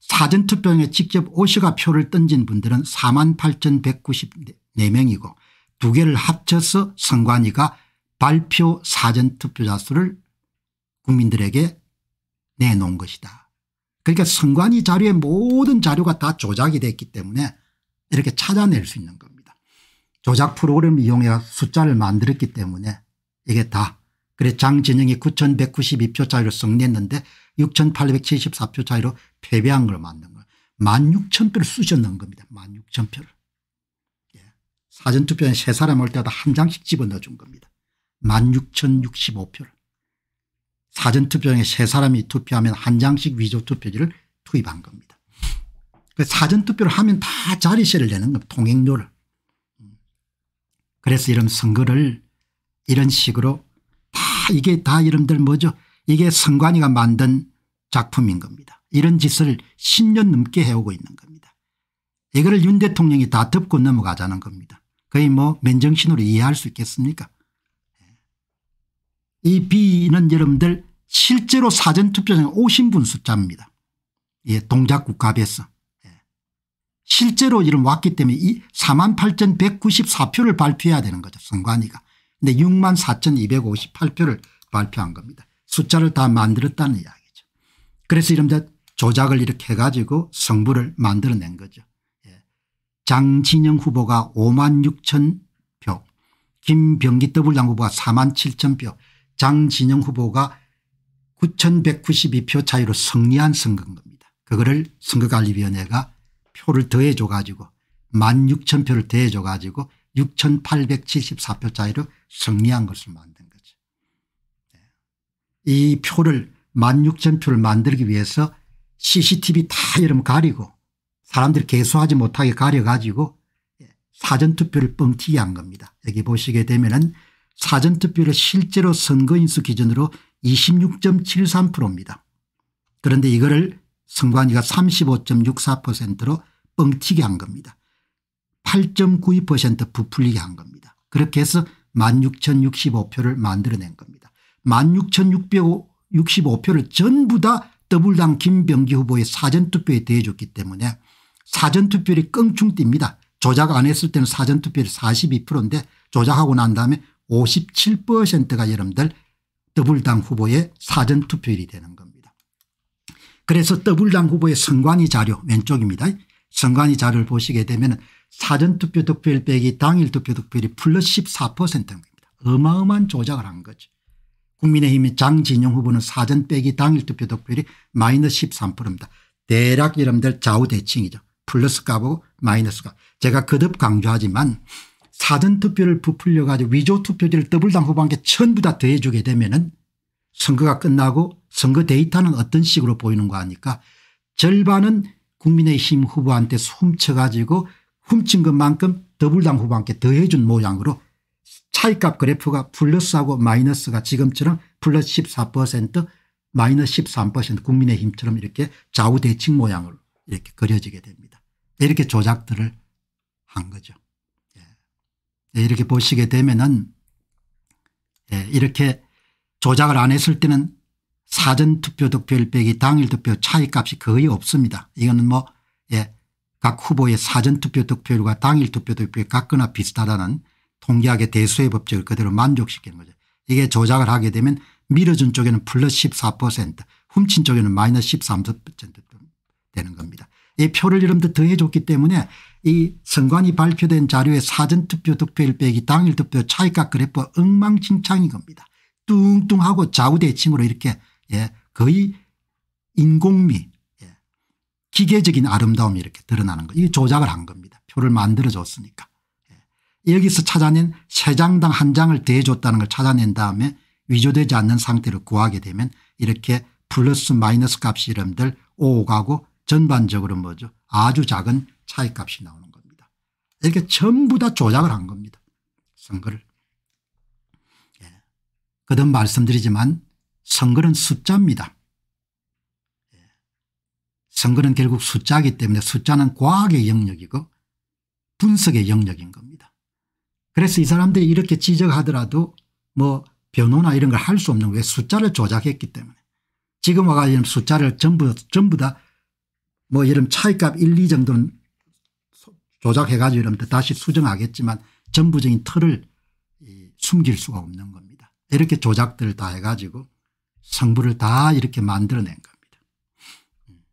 사전투표에 직접 오셔가 표를 던진 분들은 4 8,194명이고 두 개를 합쳐서 선관위가 발표 사전투표자 수를 국민들에게 내놓은 것이다. 그러니까 선관위 자료의 모든 자료가 다 조작이 됐기 때문에 이렇게 찾아낼 수 있는 겁니다. 조작 프로그램을 이용해 숫자를 만들었기 때문에 이게 다 그래 장진영이 9192표 차이로 승리했는데 6874표 차이로 패배한 걸 만든 거예요. 16,000표를 쑤셔 넣은 겁니다. 16,000표를. 예. 사전투표에 세 사람 올 때마다 한 장씩 집어넣어 준 겁니다. 16,065표를. 사전투표에 세 사람이 투표하면 한 장씩 위조투표지를 투입한 겁니다. 그 사전투표를 하면 다 자리세를 내는 겁니다. 통행료를. 음. 그래서 이런 선거를 이런 식으로 다 이게 다 이름들 뭐죠 이게 선관위가 만든 작품인 겁니다. 이런 짓을 10년 넘게 해오고 있는 겁니다. 이거를 윤 대통령이 다 덮고 넘어가자는 겁니다. 거의 뭐 맨정신으로 이해할 수 있겠습니까 이 B는 여러분들 실제로 사전투표장에 오신 분 숫자입니다. 예, 동작국갑에서. 예. 실제로 이런 왔기 때문에 이 48,194표를 발표해야 되는 거죠. 선관위가. 근데 6만 4,258표를 발표한 겁니다. 숫자를 다 만들었다는 이야기죠. 그래서 이런 조작을 이렇게 해가지고 성부를 만들어낸 거죠. 예. 장진영 후보가 5만 6천 표 김병기 더블당 후보가 4만 7천 표 장진영 후보가 9,192표 차이로 승리한 선거인 겁니다. 그거를 선거관리위원회가 표를 더해줘 가지고 1만 6천 표를 더해줘 가지고 6,874표 차이로 승리한 것을 만든 거죠. 네. 이 표를 16,000표를 만들기 위해서 CCTV 다 여러분 가리고 사람들이 개수하지 못하게 가려가지고 예, 사전투표를 뻥튀기 한 겁니다. 여기 보시게 되면 은 사전투표를 실제로 선거인수 기준으로 26.73%입니다. 그런데 이거를 선관위가 35.64%로 뻥튀기 한 겁니다. 8.92% 부풀리게 한 겁니다. 그렇게 해서 16,065표를 만들어낸 겁니다. 16,665표를 전부 다 더불당 김병기 후보의 사전투표에 대해줬기 때문에 사전투표율이 껑충 뜁니다. 조작 안 했을 때는 사전투표율이 42%인데 조작하고 난 다음에 57%가 여러분들 더불당 후보의 사전투표율이 되는 겁니다. 그래서 더불당 후보의 선관위 자료 왼쪽입니다. 선관위 자료를 보시게 되면 사전투표 득표율 빼기 당일 투표 득표율이 플러스 14%입니다. 어마어마한 조작을 한 거죠. 국민의힘의 장진영 후보는 사전 빼기 당일 투표 득표율이 마이너스 13%입니다. 대략 여러분들 좌우대칭이죠. 플러스 값하고 마이너스 값. 제가 거듭 강조하지만 사전투표를 부풀려 가지고 위조투표지를 더블당 후보한테 전부 다 더해주게 되면 은 선거가 끝나고 선거 데이터는 어떤 식으로 보이는 거 아니까 절반은 국민의힘 후보한테 훔쳐가지고 훔친 것만큼 더불당 후보한테 더해준 모양으로 차이값 그래프가 플러스하고 마이너스가 지금처럼 플러스 14% 마이너스 13% 국민의힘처럼 이렇게 좌우대칭 모양으로 이렇게 그려지게 됩니다. 이렇게 조작들을 한 거죠. 예. 이렇게 보시게 되면은 예, 이렇게 조작을 안 했을 때는 사전투표 득표율 빼기 당일투표 차이값이 거의 없습니다. 이거는 뭐 예, 각 후보의 사전투표 득표율과 당일 투표 득표율이 같거나 비슷하다는 통계학의 대수의 법칙을 그대로 만족시키는 거죠. 이게 조작을 하게 되면 밀어준 쪽에는 플러스 14% 훔친 쪽에는 마이너스 13% 되는 겁니다. 이 표를 여러분들 더해줬기 때문에 이 선관위 발표된 자료의 사전투표 득표율 빼기 당일 투표 차이값 그래프 엉망진창인 겁니다. 뚱뚱하고 좌우대칭으로 이렇게 예 거의 인공미 예 기계적인 아름다움이 이렇게 드러나는 거. 이 조작을 한 겁니다. 표를 만들어 줬으니까. 예. 여기서 찾아낸 세 장당 한 장을 대줬다는 걸 찾아낸 다음에 위조되지 않는 상태를 구하게 되면 이렇게 플러스 마이너스 값이 여러분들 오가고 전반적으로 뭐죠 아주 작은 차이값이 나오는 겁니다. 이렇게 전부 다 조작을 한 겁니다. 선거를. 예. 거듭 말씀드리지만 선거는 숫자입니다. 예. 선거는 결국 숫자이기 때문에 숫자는 과학의 영역이고 분석의 영역인 겁니다. 그래서 이 사람들이 이렇게 지적하더라도 뭐 변호나 이런 걸 할 수 없는 왜 숫자를 조작했기 때문에 지금 와가지고 숫자를 전부 전부 다 뭐 이런 차이값 1, 2 정도는 조작해 가지고 이러면 다시 수정하겠지만 전부적인 틀을 숨길 수가 없는 겁니다. 이렇게 조작들을 다 해가지고 성부를 다 이렇게 만들어낸 겁니다. 음.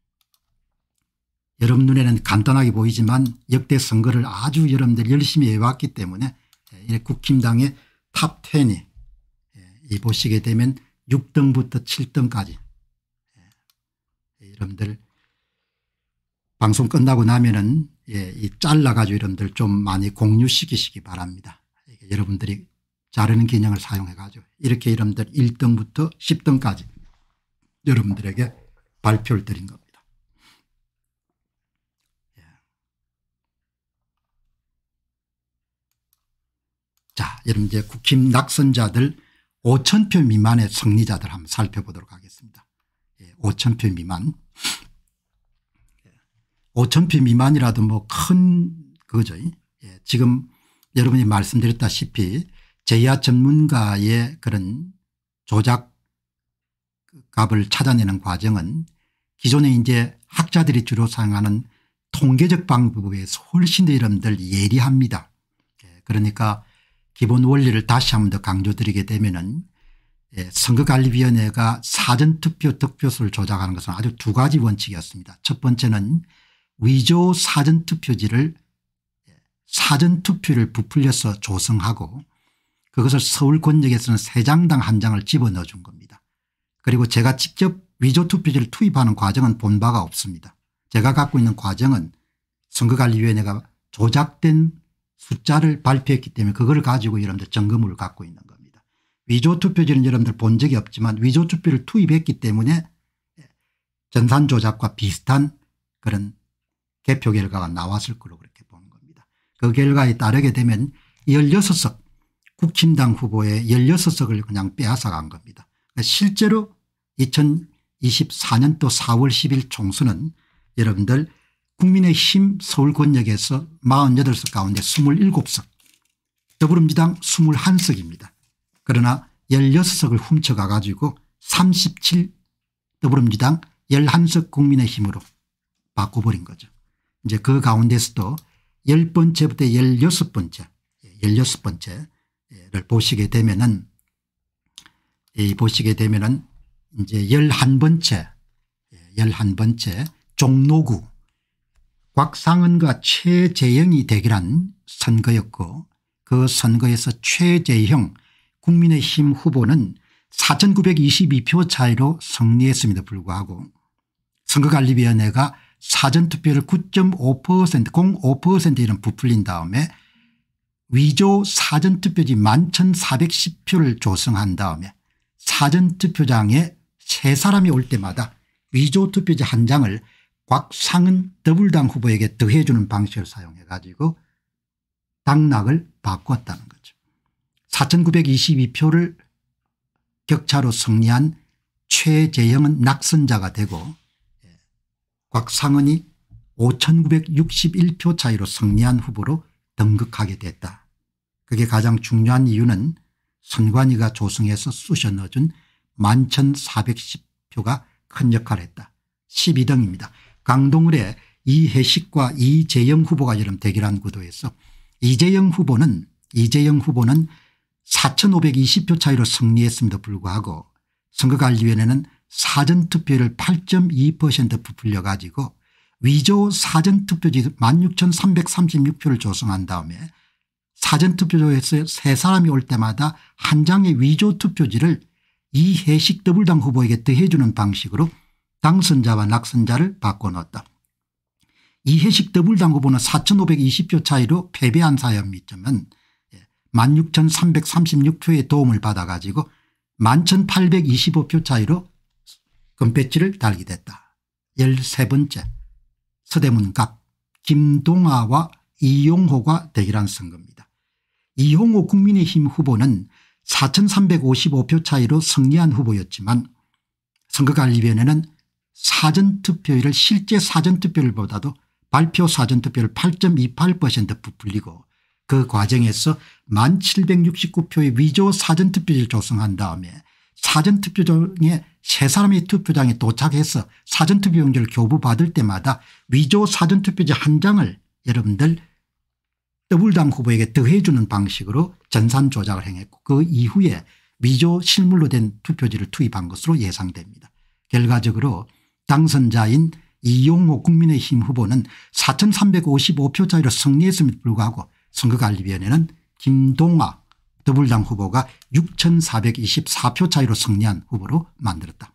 여러분 눈에는 간단하게 보이지만 역대 선거를 아주 여러분들 열심히 해왔기 때문에 예, 국힘당의 탑10이 예, 이 보시게 되면 6등부터 7등까지 예, 여러분들 방송 끝나고 나면은 예, 이 잘라가지고 여러분들 좀 많이 공유시키시기 바랍니다. 여러분들이 자르는 기능을 사용해 가지고 이렇게 여러분들 1등부터 10등까지 여러분들에게 발표를 드린 겁니다. 예. 자 여러분 이제 국힘 낙선자들 5천표 미만의 승리자들 한번 살펴보도록 하겠습니다. 예, 5천표 미만 5천표 미만이라도 뭐 큰 그거죠. 예, 지금 여러분이 말씀드렸다시피 제야 전문가의 그런 조작 값을 찾아내는 과정은 기존에 이제 학자들이 주로 사용하는 통계적 방법에 훨씬 더 여러분들 예리합니다. 예, 그러니까 기본 원리를 다시 한 번 더 강조드리게 되면은 예, 선거관리위원회가 사전투표 득표수를 조작하는 것은 아주 두 가지 원칙이었습니다. 첫 번째는 위조 사전투표지를 사전투표를 부풀려서 조성하고 그것을 서울 권역에서는 세 장당 한 장을 집어넣어 준 겁니다. 그리고 제가 직접 위조 투표지를 투입하는 과정은 본 바가 없습니다. 제가 갖고 있는 과정은 선거관리위원회가 조작된 숫자를 발표했기 때문에 그걸 가지고 여러분들 점검을 갖고 있는 겁니다. 위조 투표지는 여러분들 본 적이 없지만 위조 투표를 투입했기 때문에 전산 조작과 비슷한 그런 개표 결과가 나왔을 거로 그렇게 보는 겁니다. 그 결과에 따르게 되면 16석 국힘당 후보의 16석을 그냥 빼앗아간 겁니다. 그러니까 실제로 2024년도 4월 10일 총선은 여러분들 국민의힘 서울 권역에서 48석 가운데 27석 더불어민주당 21석입니다. 그러나 16석을 훔쳐가 가지고 37 더불어민주당 11석 국민의힘으로 바꿔버린 거죠. 이제 그 가운데서도 10번째부터 16번째 16번째 를 보시게 되면은 이 보시게 되면은 이제 11번째 11번째 종로구 곽상은과 최재형이 대결한 선거였고 그 선거에서 최재형 국민의힘 후보는 4922표 차이로 승리했음에도 불구하고. 선거관리위원회가 사전투표를 9.5% 0.5% 이런 부풀린 다음에 위조 사전투표지 11,410표를 조성한 다음에 사전투표장에 세 사람이 올 때마다 위조 투표지 한 장을 곽상은 더불당 후보에게 더해주는 방식을 사용해 가지고 당락을 바꿨다는 거죠. 4,922표를 격차로 승리한 최재형은 낙선자가 되고 곽상은이 5961표 차이로 승리한 후보로 등극하게 됐다. 그게 가장 중요한 이유는 선관위가 조성해서 쑤셔 넣어준 11,410표가 큰 역할을 했다. 12등입니다. 강동을의 이해식과 이재영 후보가 이런 대결한 구도에서 이재영 후보는 이재영 후보는 4,520표 차이로 승리했음에도 불구하고 선거관리위원회는 사전투표를 8.2% 부풀려 가지고 위조 사전투표지 16,336표를 조성한 다음에 사전투표소에서 세 사람이 올 때마다 한 장의 위조 투표지를 이해식 더불당 후보에게 더해주는 방식으로 당선자와 낙선자를 바꿔놓았다. 이해식 더불당 후보는 4,520표 차이로 패배한 사연미점은 16,336표의 도움을 받아가지고 11,825표 차이로 금배지를 달게 됐다. 13번째 서대문갑 김동아와 이용호가 대결한 선거입니다. 이용호 국민의힘 후보는 4355표 차이로 승리한 후보였지만 선거관리위원회는 사전투표율을 실제 사전투표율보다도 발표 사전투표를 8.28% 부풀리고 그 과정에서 1769표의 위조 사전투표를 조성한 다음에 사전투표장에 세 사람이 투표장에 도착해서 사전투표 용지를 교부받을 때마다 위조 사전투표지 한 장을 여러분들 더불당 후보에게 더해 주는 방식으로 전산 조작을 행했고 그 이후에 위조 실물로 된 투표지를 투입한 것으로 예상됩니다. 결과적으로 당선자인 이용호 국민의힘 후보는 4355표 차이로 승리했음에도 불구하고 선거관리위원회는 김동아 더불당 후보가 6424표 차이로 승리한 후보로 만들었다.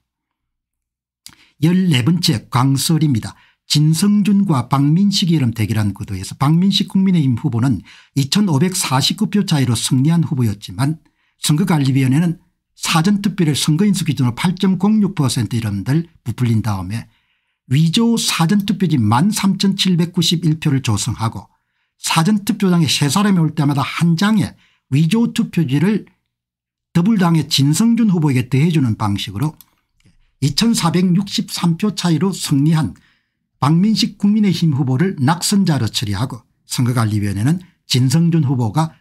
14번째 광설입니다. 진성준과 박민식이 이름 대결한 구도에서 박민식 국민의힘 후보는 2549표 차이로 승리한 후보였지만 선거관리위원회는 사전투표를 선거인수 기준으로 8.06% 이름들 부풀린 다음에 위조 사전투표지 13,791표를 조성하고 사전투표장에 세 사람이 올 때마다 한 장에 위조 투표지를 더불당의 진성준 후보에게 더해주는 방식으로 2463표 차이로 승리한 박민식 국민의힘 후보를 낙선자로 처리하고 선거관리위원회는 진성준 후보가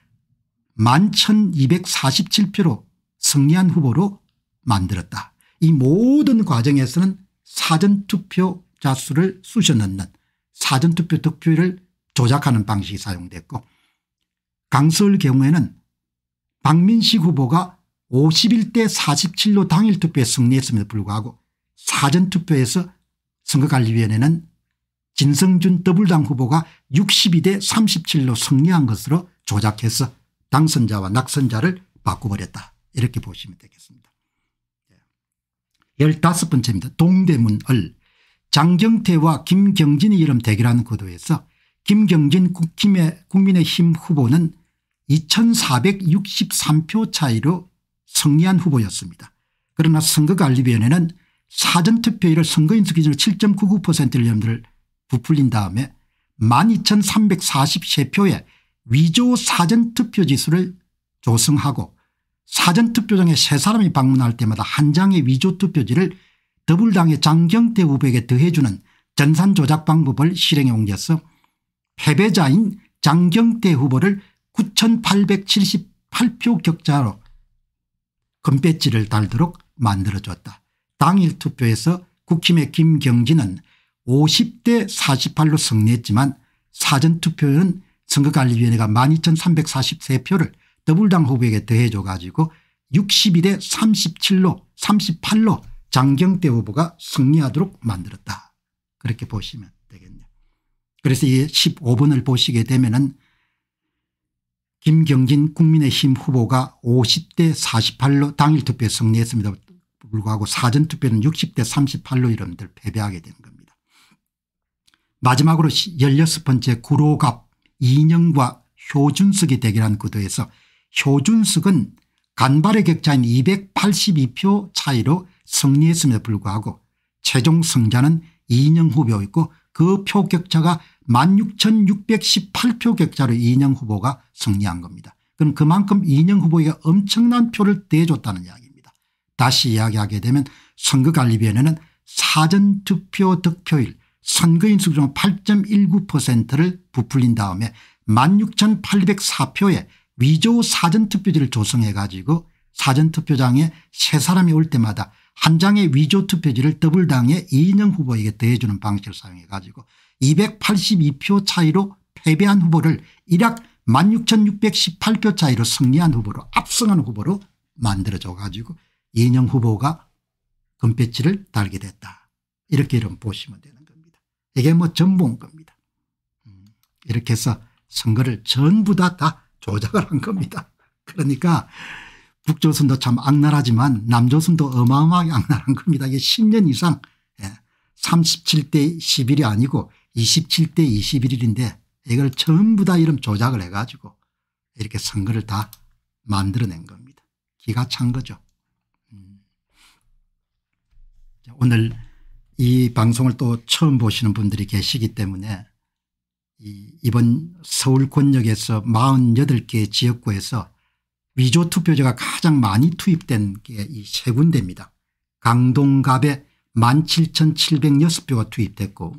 11,247표로 승리한 후보로 만들었다. 이 모든 과정에서는 사전투표자 수를 쑤셔 넣는 사전투표 득표율을 조작하는 방식이 사용됐고 강서울 경우에는 박민식 후보가 51대 47로 당일 투표에 승리했음에도 불구하고 사전투표에서 선거관리위원회는 진성준 더불당 후보가 62대 37로 승리한 것으로 조작해서 당선자와 낙선자를 바꿔버렸다 이렇게 보시면 되겠습니다. 15번째입니다. 동대문을 장경태와 김경진이 이름 대결하는 구도에서 김경진 국민의힘 후보는 2463표 차이로 승리한 후보였습니다. 그러나 선거관리위원회는 사전투표율을 선거인수 기준으로 7.99%를 여러분들 부풀린 다음에 12,343표의 위조 사전투표 지수를 조성하고 사전투표장에 세 사람이 방문할 때마다 한 장의 위조투표지를 더불당의 장경태 후보에게 더해주는 전산조작 방법을 실행해 옮겨서 패배자인 장경태 후보를 9878표 격차로 금배지를 달도록 만들어줬다. 당일 투표에서 국힘의 김경진은 50대 48로 승리했지만 사전투표는 선거관리위원회가 12,343표를 더불당 후보에게 더해줘 가지고 62대 37로 38로 장경태 후보가 승리하도록 만들었다. 그렇게 보시면 되겠네요. 그래서 이 15번을 보시게 되면 은 김경진 국민의힘 후보가 50대 48로 당일 투표에 승리했습니다. 불구하고 사전투표는 60대 38로 여러분들 패배하게 되는 겁니다. 마지막으로 16번째 구로갑 이영과 효준석이 대결한 구도에서 효준석은 간발의 격차인 282표 차이로 승리했음에도 불구하고 최종 승자는 이인영 후보였고 그 표 격차가 16,618표 격차로 이인영 후보가 승리한 겁니다. 그럼 그만큼 이인영 후보에게 엄청난 표를 대줬다는 이야기입니다. 다시 이야기하게 되면 선거관리위원회는 사전투표 득표율 선거인수 중 8.19%를 부풀린 다음에 16,804표의 위조 사전투표지를 조성해 가지고 사전투표장에 세 사람이 올 때마다 한 장의 위조 투표지를 더불당의 이인영 후보에게 더해주는 방식을 사용해 가지고 282표 차이로 패배한 후보를 일약 16,618표 차이로 승리한 후보로 압승한 후보로 만들어줘 가지고 이인영 후보가 금배지를 달게 됐다. 이렇게 이런 보시면 되는 겁니다. 이게 뭐 전부인 겁니다. 음, 이렇게 해서 선거를 전부 다, 다 조작을 한 겁니다. 그러니까 북조선도 참 악랄하지만 남조선도 어마어마하게 악랄한 겁니다. 이게 10년 이상 37대 예, 10일이 아니고 27대 21일인데 이걸 전부 다 이런 조작을 해가지고 이렇게 선거를 다 만들어낸 겁니다. 기가 찬 거죠. 음. 오늘 이 방송을 또 처음 보시는 분들이 계시기 때문에 이번 서울 권역에서 48개 지역구에서 위조 투표제가 가장 많이 투입된 게 이 세 군데입니다. 강동갑에 17,706표가 투입됐고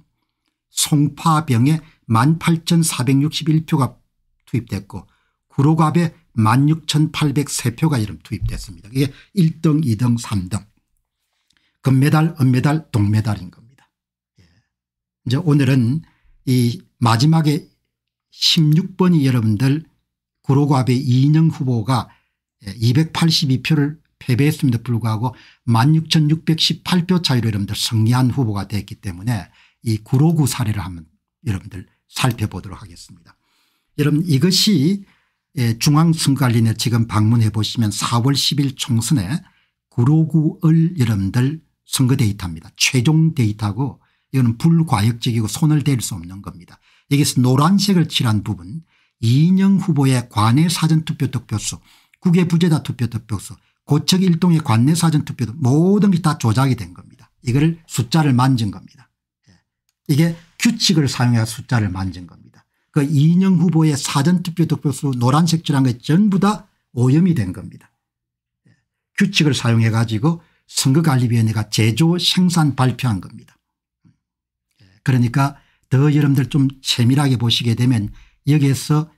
송파병에 18,461표가 투입됐고 구로갑에 16,803표가 이름 투입됐습니다. 이게 1등 2등 3등 금메달 은메달 동메달인 겁니다. 예. 이제 오늘은 이 마지막에 16번이 여러분들 구로갑의 이인영 후보가 282표를 예, 패배했음에도 불구하고 16,618표 차이로 여러분들 승리한 후보가 됐기 때문에 이 구로구 사례를 한번 여러분들 살펴보도록 하겠습니다. 여러분 이것이 예, 중앙선거관리에 지금 방문해 보시면 4월 10일 총선에 구로구을 여러분들 선거 데이터입니다. 최종 데이터고 이거는 불과역적이고 손을 댈 수 없는 겁니다. 여기서 노란색을 칠한 부분 이인영 후보의 관내 사전투표 득표수 국외 부재다 투표 득표수 고척 일동의 관내 사전투표도 모든 게 다 조작이 된 겁니다. 이걸 숫자를 만진 겁니다. 예. 이게 규칙을 사용해 숫자를 만진 겁니다. 그 이인영 후보의 사전투표 득표수 노란색 칠한 게 전부 다 오염이 된 겁니다. 예. 규칙을 사용해 가지고 선거관리위원회가 제조 생산 발표한 겁니다. 예. 그러니까 더 여러분들 좀 세밀하게 보시게 되면 여기에서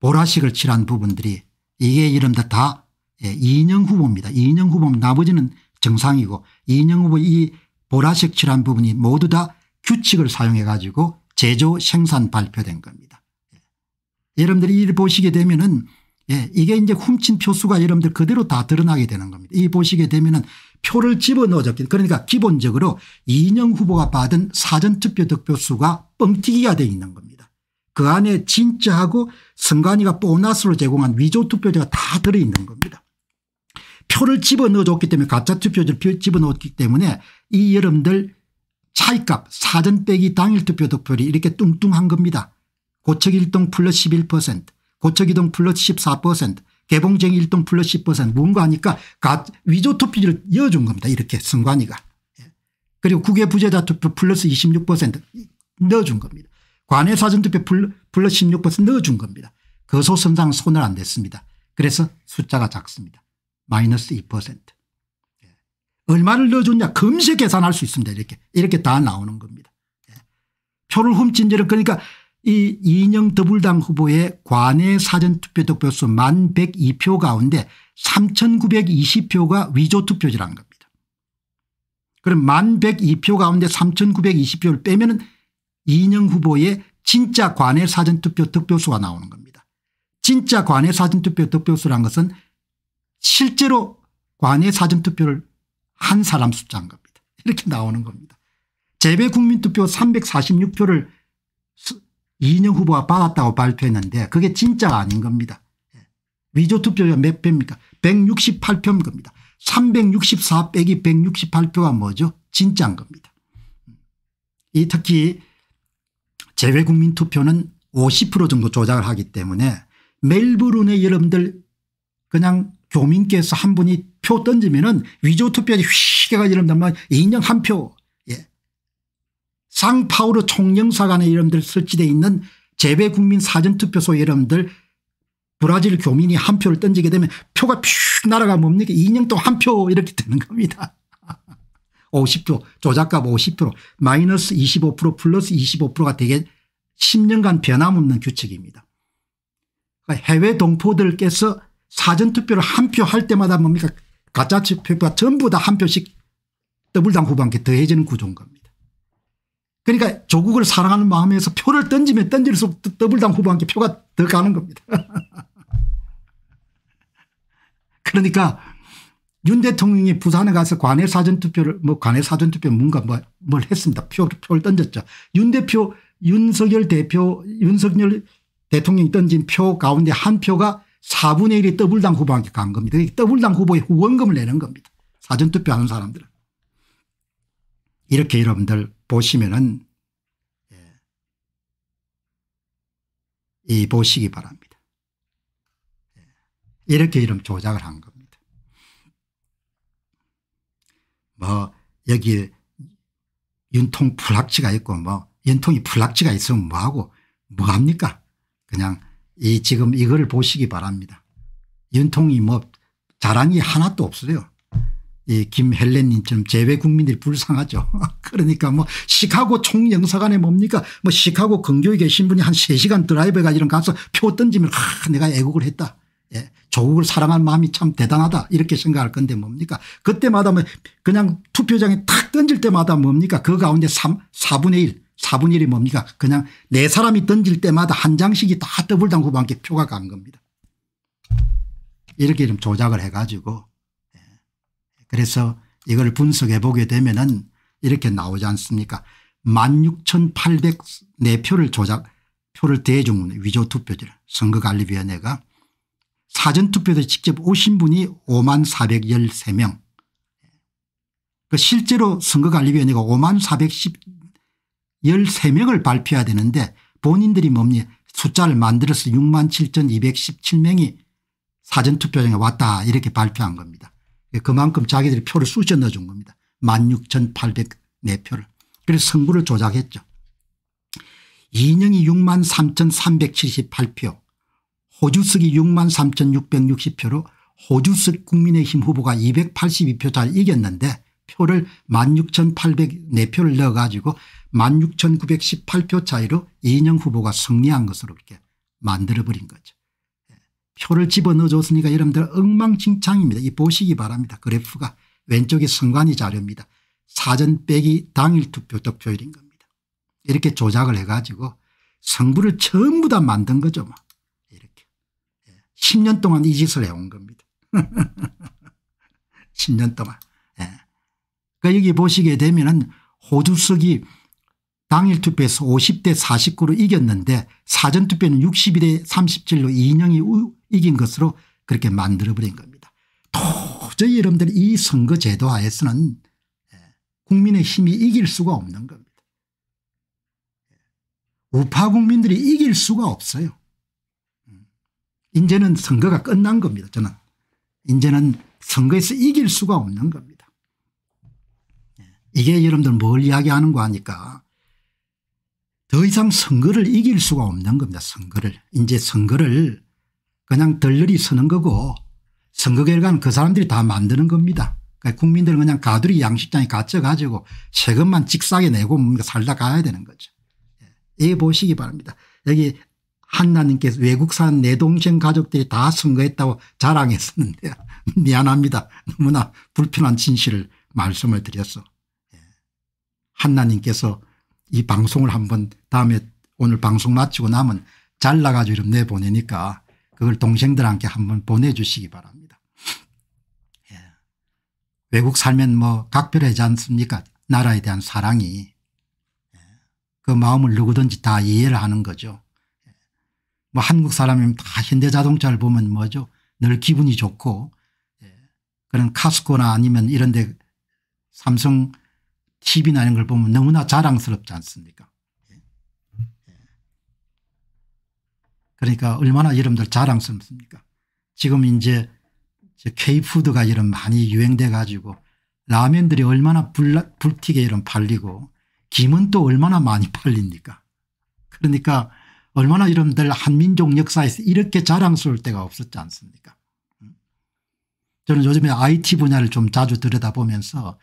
보라색을 칠한 부분들이 이게 이름들 다 예, 이인영 후보입니다. 이인영 후보는 나머지는 정상이고 이인영 후보 이 보라색 칠한 부분이 모두 다 규칙을 사용해 가지고 제조 생산 발표된 겁니다. 예. 여러분들이 이 보시게 되면은 예, 이게 이제 훔친 표수가 여러분들 그대로 다 드러나게 되는 겁니다. 이 보시게 되면은 표를 집어넣어줬기 그러니까 기본적으로 이인영 후보가 받은 사전투표 득표수가 뻥튀기가 되어 있는 겁니다. 그 안에 진짜하고 선관위가 보너스로 제공한 위조 투표제가 다 들어있는 겁니다. 표를 집어넣어줬기 때문에 가짜 투표제를 집어넣었기 때문에 이 여러분들 차이값 사전 빼기 당일 투표 득표율이 이렇게 뚱뚱한 겁니다. 고척 1동 플러스 11% 고척 2동 플러스 14% 개봉제1동 플러스 10% 뭔가 하니까 위조 투표를 이어준 겁니다. 이렇게 선관위가. 예. 그리고 국외 부재자 투표 플러스 26% 넣어준 겁니다. 관외 사전투표 플러스 16% 넣어준 겁니다. 거소선상 손을 안 댔습니다. 그래서 숫자가 작습니다. 마이너스 2%. 예. 얼마를 넣어줬냐 금세 계산할 수 있습니다. 이렇게 이렇게 다 나오는 겁니다. 예. 표를 훔친 죄를 그러니까 이 이인영 더불당 후보의 관외 사전투표 득표수 1102표 가운데 3920표가 위조투표지라는 겁니다. 그럼 1102표 가운데 3920표를 빼면 이인영 후보의 진짜 관외 사전투표 득표수가 나오는 겁니다. 진짜 관외 사전투표 득표수란 것은 실제로 관외 사전투표를 한 사람 숫자인 겁니다. 이렇게 나오는 겁니다. 재배 국민투표 346표를 이인영 후보가 받았다고 발표했는데 그게 진짜가 아닌 겁니다. 예. 위조투표가 몇 표입니까 168표인 겁니다. 364 빼기 168표가 뭐죠 진짜인 겁니다. 이 특히 재외국민 투표는 50% 정도 조작을 하기 때문에 멜브른의 여러분들 그냥 교민께서 한 분이 표 던지면은 위조 투표지 휘게 가지고 여러분들 뭐 인형 한 표. 예. 상파우르 총영사관에 여러분들 설치되어 있는 재배국민 사전투표소 여러분들 브라질 교민이 한 표를 던지게 되면 표가 퓨 날아가 뭡니까 인형 또 한 표 이렇게 되는 겁니다. [laughs] 50표 조작값 50% 마이너스 25% 플러스 25%가 되게 10년간 변함없는 규칙입니다. 그러니까 해외 동포들께서 사전투표를 한 표 할 때마다 뭡니까 가짜 투표가 전부 다 한 표씩 더블당 후보한테 더해지는 구조인 겁니다. 그러니까 조국을 사랑하는 마음에서 표를 던지면 던질수록 더블당 후보한테 표가 더 가는 겁니다. [laughs] 그러니까 윤 대통령이 부산에 가서 관내 사전투표를 뭐 관내 사전투표 뭔가 뭐, 뭘 했습니다. 표, 표를 던졌죠. 윤 대표 윤석열 대표 윤석열 대통령이 던진 표 가운데 한 표가 4분의 1이 더블당 후보한테 간 겁니다. 더블당 후보에 후원금을 내는 겁니다. 사전투표 하는 사람들은. 이렇게 여러분들 보시면은 예. 이 보시기 바랍니다. 예. 이렇게 이름 조작을 한 겁니다. 뭐 여기 윤통 불락지가 있고 뭐 윤통이 불락지가 있으면 뭐하고 뭐합니까 그냥 이 지금 이거를 보시기 바랍니다. 윤통이 뭐 자랑이 하나도 없어요. 이 김헬렌님처럼 제외 국민들이 불쌍하죠. [laughs] 그러니까 뭐 시카고 총영사관에 뭡니까 뭐 시카고 근교에 계신 분이 한 3시간 드라이브가 이런 가서 표 던지면 하 내가 애국을 했다. 예. 조국을 사랑하는 마음이 참 대단하다 이렇게 생각할 건데 뭡니까 그때마다 뭐 그냥 투표장에 탁 던질 때마다 뭡니까 그 가운데 3, 4분의 1 4분의 1이 뭡니까 그냥 네 사람이 던질 때마다 한 장씩이 다 더블당 후보한테 표가 간 겁니다. 이렇게 좀 조작을 해가지고 예. 그래서 이걸 분석해 보게 되면은 이렇게 나오지 않습니까 16,804표를 조작 표를 대중 위조 투표들 선거관리위원회가 사전투표에 직접 오신 분이 5만 413명 그 실제로 선거관리위원회가 5만 413명을 발표해야 되는데 본인들이 뭡니 숫자를 만들어서 6만 7,217명이 사전투표장에 왔다 이렇게 발표한 겁니다. 그만큼 자기들이 표를 쑤셔 넣어준 겁니다. 16,804표를. 그래서 선구를 조작했죠. 이인영이 6만 3,378표 호주석이 6만 3,660표로 호주석 국민의힘 후보가 282표 잘 이겼는데 표를 16,804표를 넣어가지고 16,918표 차이로 이인영 후보가 승리한 것으로 이렇게 만들어버린 거죠. 예. 표를 집어넣어 줬으니까 여러분들 엉망진창입니다. 이 보시기 바랍니다. 그래프가 왼쪽이 선관위 자료입니다. 사전 빼기 당일 투표 득표율인 겁니다. 이렇게 조작을 해가지고 성부를 전부 다 만든 거죠. 뭐. 이렇게 10년 예. 동안 이 짓을 해온 겁니다. [laughs] 10년 동안. 예. 그러니까 여기 보시게 되면 은 호주석이 당일 투표에서 50대 49로 이겼는데 사전투표는 61대 37로 이인영이 이긴 것으로 그렇게 만들어버린 겁니다. 도저히 여러분들 이 선거 제도 하에서는 예, 국민의 힘이 이길 수가 없는 겁니다. 우파 국민들이 이길 수가 없어요. 음. 이제는 선거가 끝난 겁니다. 저는. 이제는 선거에서 이길 수가 없는 겁니다. 예. 이게 여러분들 뭘 이야기하는 거 하니까 더 이상 선거를 이길 수가 없는 겁니다. 선거를. 이제 선거를 그냥 덜덜이 서는 거고 선거 결과는 그 사람들이 다 만드는 겁니다. 그러니까 국민들은 그냥 가두리 양식장에 갇혀 가지고 세금만 직사게 내고 뭔가 살다 가야 되는 거죠. 예. 이 보시기 바랍니다. 여기 한나님께서 외국산 내 동생 가족들이 다 선거했다고 자랑했었는데 [laughs] 미안합니다. 너무나 불편한 진실을 말씀을 드렸어. 예. 한나님께서 이 방송을 한번 다음에 오늘 방송 마치고 나면 잘라가지고 이렇게 내보내니까 그걸 동생들한테 한번 보내주시기 바랍니다. 예. 외국 살면 뭐 각별하지 않습니까 나라에 대한 사랑이 예. 그 마음을 누구든지 다 이해를 하는 거죠. 예. 뭐 한국 사람이면 다 현대자동차를 보면 뭐죠 늘 기분이 좋고 예. 그런 카스코나 아니면 이런 데 삼성 TV나 이런 걸 보면 너무나 자랑스럽지 않습니까 예. 예. 그러니까 얼마나 여러분들 자랑스럽습니까 지금 이제 K푸드가 이런 많이 유행돼 가지고 라면들이 얼마나 불, 불튀게 이런 팔리고 김은 또 얼마나 많이 [laughs] 팔립니까 그러니까 얼마나 여러분들 한민족 역사에서 이렇게 자랑스러울 때가 없었지 않습니까 음. 저는 요즘에 IT 분야를 좀 자주 들여다보면서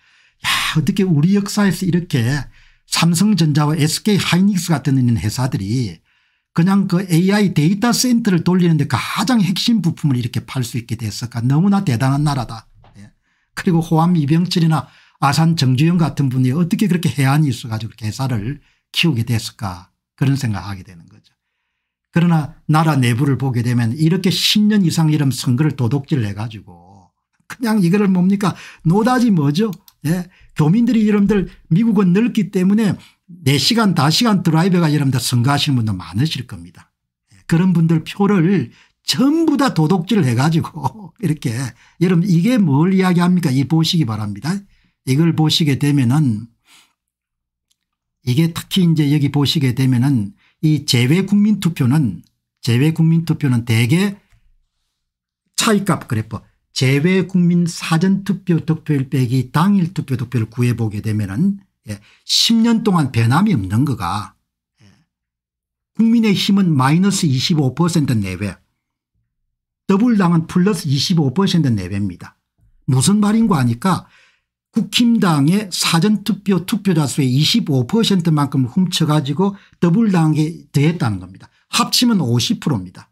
야 어떻게 우리 역사에서 이렇게 삼성전자와 SK 하이닉스 같은 회사들이 그냥 그 AI 데이터 센터를 돌리는데 가장 핵심 부품을 이렇게 팔 수 있게 됐을까 너무나 대단한 나라다. 예. 그리고 호암 이병철이나 아산 정주영 같은 분이 어떻게 그렇게 혜안이 있어 가지고 회사를 키우게 됐을까 그런 생각하게 되는 거죠. 그러나 나라 내부를 보게 되면 이렇게 10년 이상 이런 선거를 도둑질 해가지고 그냥 이거를 뭡니까 노다지 뭐죠 예. 교민들이 여러분들 미국은 넓기 때문에 4시간 5시간 드라이브가 여러분들 선거하시는 분도 많으실 겁니다. 예. 그런 분들 표를 전부 다 도둑질을 해가지고 [laughs] 이렇게 여러분 이게 뭘 이야기합니까 이 보시기 바랍니다. 이걸 보시게 되면은 이게 특히 이제 여기 보시게 되면은 이 제외 국민 투표는 제외 국민 투표는 대개 차이값 그래프 제외 국민 사전투표 득표율 빼기 당일 투표 득표를 구해보게 되면 은 10년 동안 변함이 없는 거가 예, 국민의힘은 마이너스 25% 내외 더불당은 플러스 25% 내외입니다. 무슨 말인가 하니까 국힘당의 사전투표 투표자 수의 25%만큼 훔쳐가지고 더불당에 더했다는 겁니다. 합치면 50%입니다.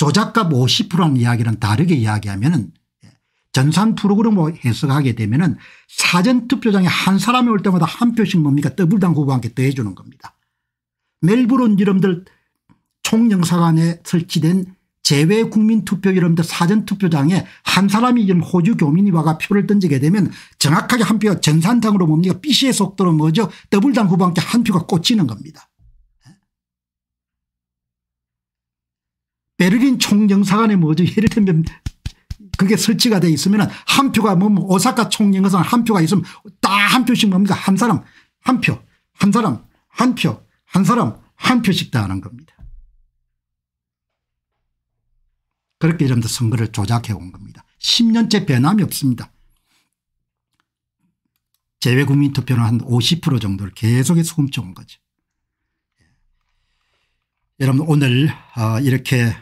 조작값 50%라는 이야기는 다르게 이야기하면 예, 전산 프로그램으로 해석하게 되면 사전투표장에 한 사람이 올 때마다 한 표씩 뭡니까 더블당 후보한테 더해 주는 겁니다. 멜브론 여러분들 총영사관에 설치된 제외 국민투표 여러분들 사전투표장에 한 사람이 지금 호주 교민이 와가 표를 던지게 되면 정확하게 한 표가 전산당으로 뭡니까 BC의 속도로 뭐죠 더블당 후보한테 한 표가 꽂히는 겁니다. 베를린 총영사관에 뭐죠 예를 들면 그게 설치가 돼 있으면 한 표가 뭐, 뭐 오사카 총영사관 한 표가 있으면 딱한 표씩 뭡니까 한 사람 한 표 한 사람 한 표 한 사람 한 표씩 다 하는 겁니다. 그렇게 여러분들 선거를 조작해 온 겁니다. 10년째 변함이 없습니다. 재외국민 투표는 한 50% 정도를 계속해서 훔쳐온 거죠. 여러분 오늘 어, 이렇게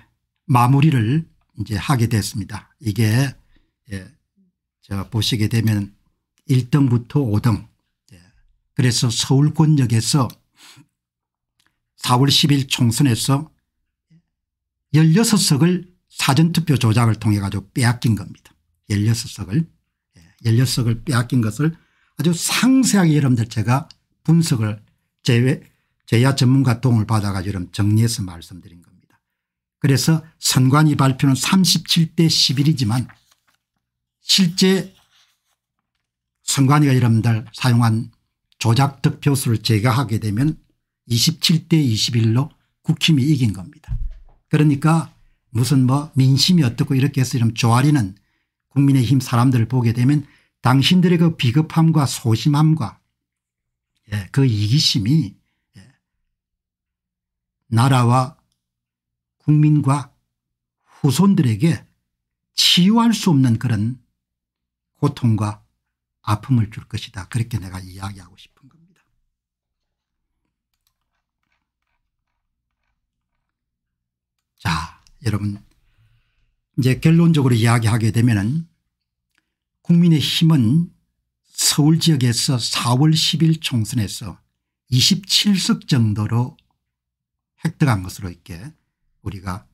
마무리를 이제 하게 됐습니다. 이게 예, 저 보시게 되면 1등부터 5등 예, 그래서 서울권역에서 4월 10일 총선에서 16석을 사전투표 조작을 통해 가지고 빼앗긴 겁니다. 16석을 16석을 예, 빼앗긴 것을 아주 상세하게 여러분들 제가 분석을 제외 제야 전문가 도움을 받아 가지고 정리해서 말씀드린 겁니다. 그래서 선관위 발표는 37대 11이지만 실제 선관위가 여러분들 사용한 조작 득표수를 제거하게 되면 27대 21로 국힘이 이긴 겁니다. 그러니까 무슨 뭐 민심이 어떻고 이렇게 해서 좀 조아리는 국민의힘 사람들을 보게 되면 당신들의 그 비겁함과 소심함과 예, 그 이기심이 예, 나라와 국민과 후손들에게 치유할 수 없는 그런 고통과 아픔을 줄 것이다. 그렇게 내가 이야기하고 싶은 겁니다. 자 여러분 이제 결론적으로 이야기하게 되면은 국민의힘은 서울 지역에서 4월 10일 총선에서 27석 정도로 획득한 것으로 이렇게 우리가